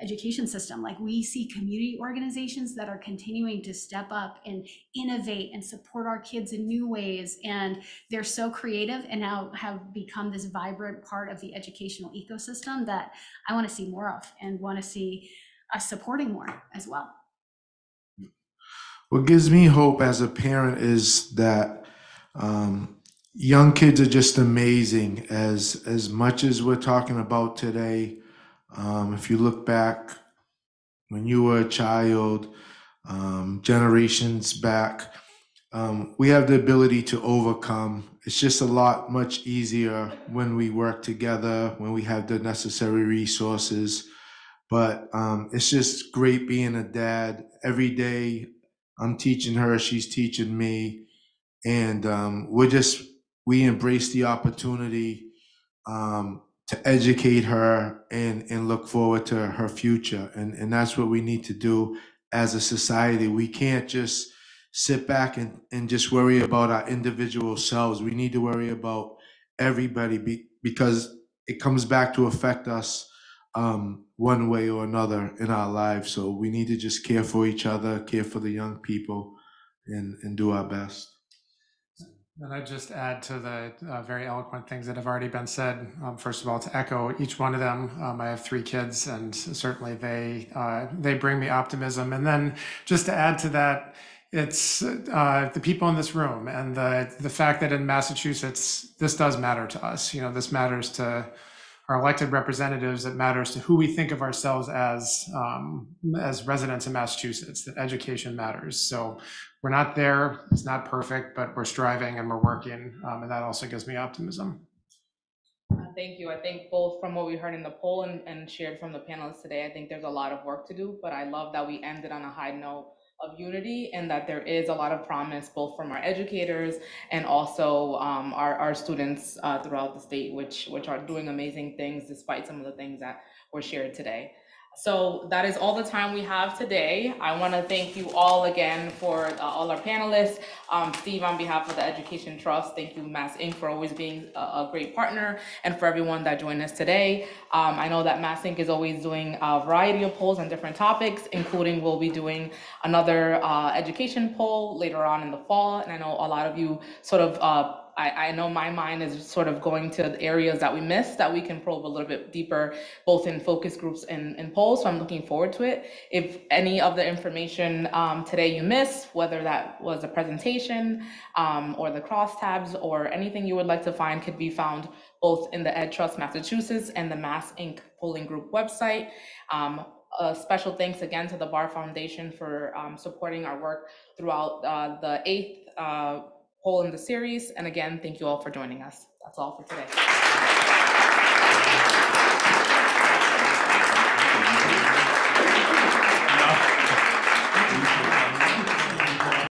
education system. Like we see community organizations that are continuing to step up and innovate and support our kids in new ways. And they're so creative and now have become this vibrant part of the educational ecosystem that I want to see more of and want to see us supporting more as well. What gives me hope as a parent is that um, young kids are just amazing. As as much as we're talking about today, um, if you look back when you were a child, um, generations back, um, we have the ability to overcome. It's just a lot much easier when we work together, when we have the necessary resources. But um, it's just great being a dad. Every day, I'm teaching her, she's teaching me, and um, we're just we embrace the opportunity um, to educate her and and look forward to her future, and and that's what we need to do as a society. We can't just sit back and, and just worry about our individual selves. We need to worry about everybody be, because it comes back to affect us um, one way or another in our lives. So we need to just care for each other, care for the young people, and, and do our best. And I'd just add to the uh, very eloquent things that have already been said. Um, first of all, to echo each one of them. Um, I have three kids, and certainly they uh, they bring me optimism. And then just to add to that, it's uh, the people in this room and the the fact that in Massachusetts this does matter to us. You know, this matters to our elected representatives, it matters to who we think of ourselves as, um, as residents in Massachusetts, that education matters. So we're not there, it's not perfect, but we're striving and we're working, um, and that also gives me optimism. Uh, Thank you. I think both from what we heard in the poll and, and shared from the panelists today, I think there's a lot of work to do, but I love that we ended on a high note of unity and that there is a lot of promise both from our educators and also um, our, our students uh, throughout the state, which, which are doing amazing things despite some of the things that were shared today. So that is all the time we have today. I want to thank you all again for uh, all our panelists. Um, Steve, on behalf of the Education Trust, thank you, MassINC., for always being a, a great partner and for everyone that joined us today. Um, I know that MassINC. is always doing a variety of polls on different topics, including we'll be doing another uh, education poll later on in the fall. And I know a lot of you sort of uh, I, I know my mind is sort of going to the areas that we missed that we can probe a little bit deeper, both in focus groups and, and polls. So I'm looking forward to it. If any of the information um, today you missed, whether that was a presentation um, or the crosstabs or anything you would like to find, could be found both in the Ed Trust Massachusetts and the MassINC. polling group website. Um, a special thanks again to the Barr Foundation for um, supporting our work throughout uh, the eighth uh, hole in the series. And again, thank you all for joining us. That's all for today.